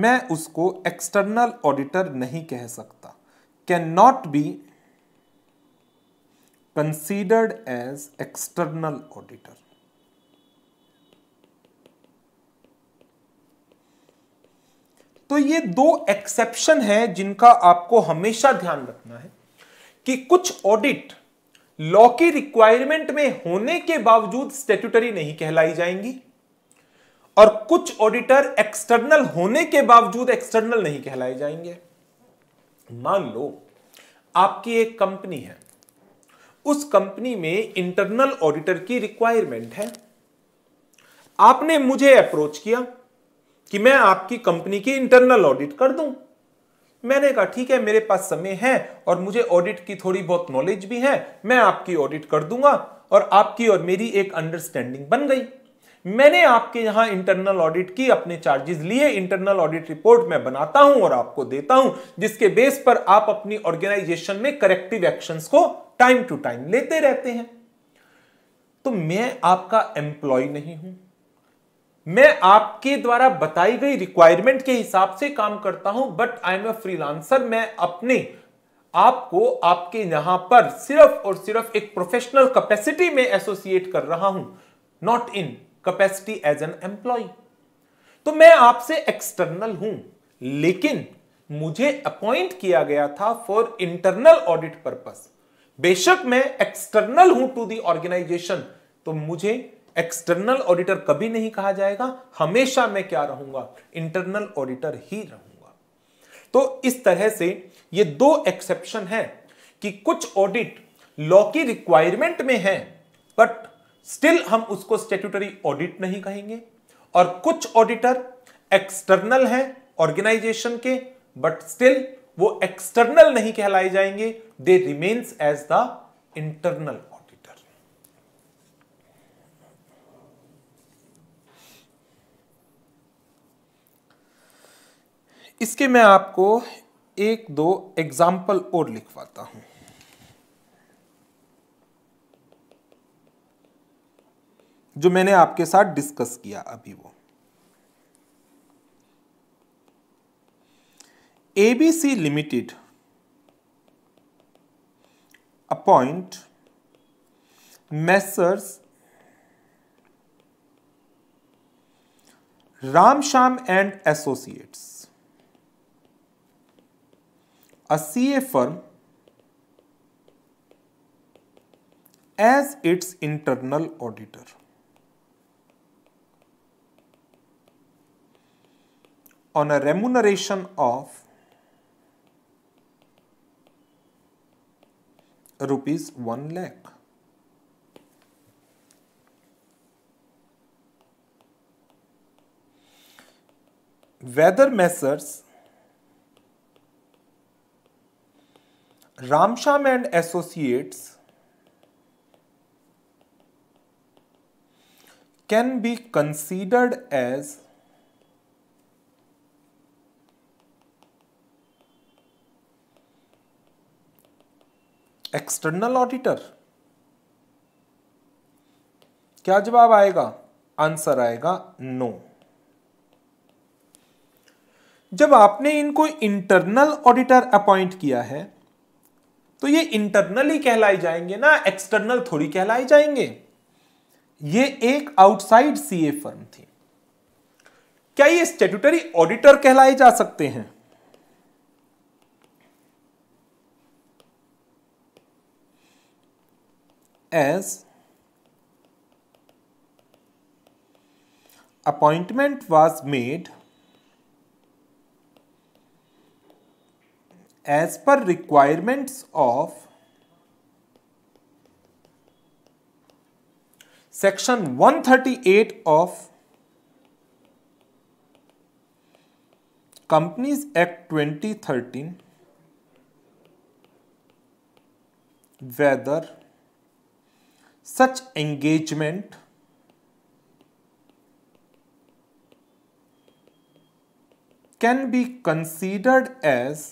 मैं उसको एक्सटर्नल ऑडिटर नहीं कह सकता can not be considered as external auditor तो ये दो एक्सेप्शन है जिनका आपको हमेशा ध्यान रखना है कि कुछ ऑडिट लॉ की रिक्वायरमेंट में होने के बावजूद स्टेट्यूटरी नहीं कहलाई जाएंगी और कुछ ऑडिटर एक्सटर्नल होने के बावजूद एक्सटर्नल नहीं कहलाए जाएंगे मान लो आपकी एक कंपनी है उस कंपनी में इंटरनल ऑडिटर की रिक्वायरमेंट है आपने मुझे अप्रोच किया कि मैं आपकी कंपनी की इंटरनल ऑडिट कर दूं मैंने कहा ठीक है मेरे पास समय है और मुझे ऑडिट की थोड़ी बहुत नॉलेज भी है मैं आपकी ऑडिट कर दूंगा और आपकी और मेरी एक अंडरस्टैंडिंग बन गई मैंने आपके यहां इंटरनल ऑडिट की अपने चार्जेस लिए इंटरनल ऑडिट रिपोर्ट मैं बनाता हूं और आपको देता हूं जिसके बेस पर आप अपनी ऑर्गेनाइजेशन में करेक्टिव एक्शन को टाइम टू टाइम लेते रहते हैं तो मैं आपका एम्प्लॉय नहीं हूं मैं आपके द्वारा बताई गई रिक्वायरमेंट के हिसाब से काम करता हूं but I am a freelancer मैं अपने आपको आपके यहां पर सिर्फ और सिर्फ एक प्रोफेशनल कैपेसिटी में एसोसिएट कर रहा हूं not in capacity as an employ तो मैं आपसे एक्सटर्नल हूं लेकिन मुझे अपॉइंट किया गया था फॉर इंटरनल ऑडिट पर्पस बेशक मैं एक्सटर्नल हूं टू दी ऑर्गेनाइजेशन तो मुझे एक्सटर्नल ऑडिटर कभी नहीं कहा जाएगा हमेशा मैं क्या रहूंगा इंटरनल ऑडिटर ही रहूंगा तो इस तरह से ये दो एक्सेप्शन है कि कुछ ऑडिट लॉ की रिक्वायरमेंट में है बट स्टिल हम उसको स्टेट्यूटरी ऑडिट नहीं कहेंगे और कुछ ऑडिटर एक्सटर्नल हैं ऑर्गेनाइजेशन के बट स्टिल वो एक्सटर्नल नहीं कहलाए जाएंगे they remains as the internal auditor इसके मैं आपको एक दो एग्जाम्पल और लिखवाता हूं जो मैंने आपके साथ डिस्कस किया अभी वो ABC limited appoint Messrs Shyam and associates a C A firm as its internal auditor on a remuneration of rupees 1 lakh. Whether Messrs. Ramsham and Associates can be considered as external auditor क्या जवाब आएगा answer आएगा no जब आपने इनको internal auditor appoint किया है तो ये इंटरनली कहलाए जाएंगे ना एक्सटर्नल थोड़ी कहलाए जाएंगे ये एक आउटसाइड सीए फर्म थी क्या ये स्टेटूटरी ऑडिटर कहलाए जा सकते हैं as appointment was made as per requirements of section 138 of Companies Act 2013 whether such engagement can be considered as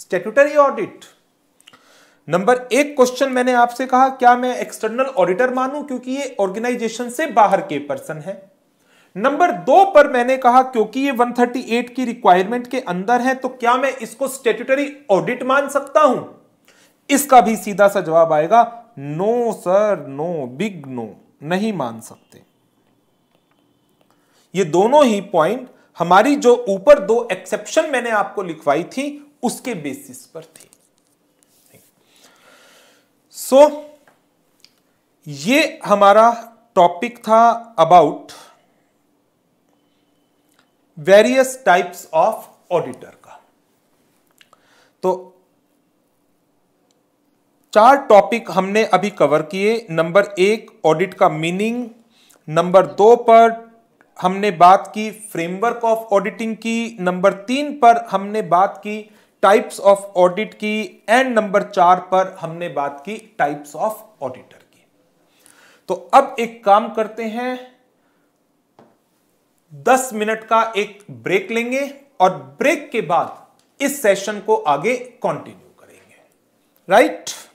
statutory audit number एक क्वेश्चन मैंने आपसे कहा क्या मैं एक्सटर्नल ऑडिटर मानूं क्योंकि ये ऑर्गेनाइजेशन से बाहर के पर्सन है नंबर दो पर मैंने कहा क्योंकि ये 138 की रिक्वायरमेंट के अंदर है तो क्या मैं इसको स्टेट्यूटरी ऑडिट मान सकता हूं इसका भी सीधा सा जवाब आएगा no sir no big no नहीं मान सकते ये दोनों ही पॉइंट हमारी जो ऊपर दो एक्सेप्शन मैंने आपको लिखवाई थी उसके बेसिस पर थी सो so, ये हमारा टॉपिक था about various types of auditor का तो चार टॉपिक हमने अभी कवर किए नंबर एक ऑडिट का मीनिंग नंबर दो पर हमने बात की फ्रेमवर्क ऑफ ऑडिटिंग की नंबर तीन पर हमने बात की टाइप्स ऑफ ऑडिट की एंड नंबर चार पर हमने बात की टाइप्स ऑफ ऑडिटर की तो अब एक काम करते हैं दस मिनट का एक ब्रेक लेंगे और ब्रेक के बाद इस सेशन को आगे कंटिन्यू करेंगे राइट right?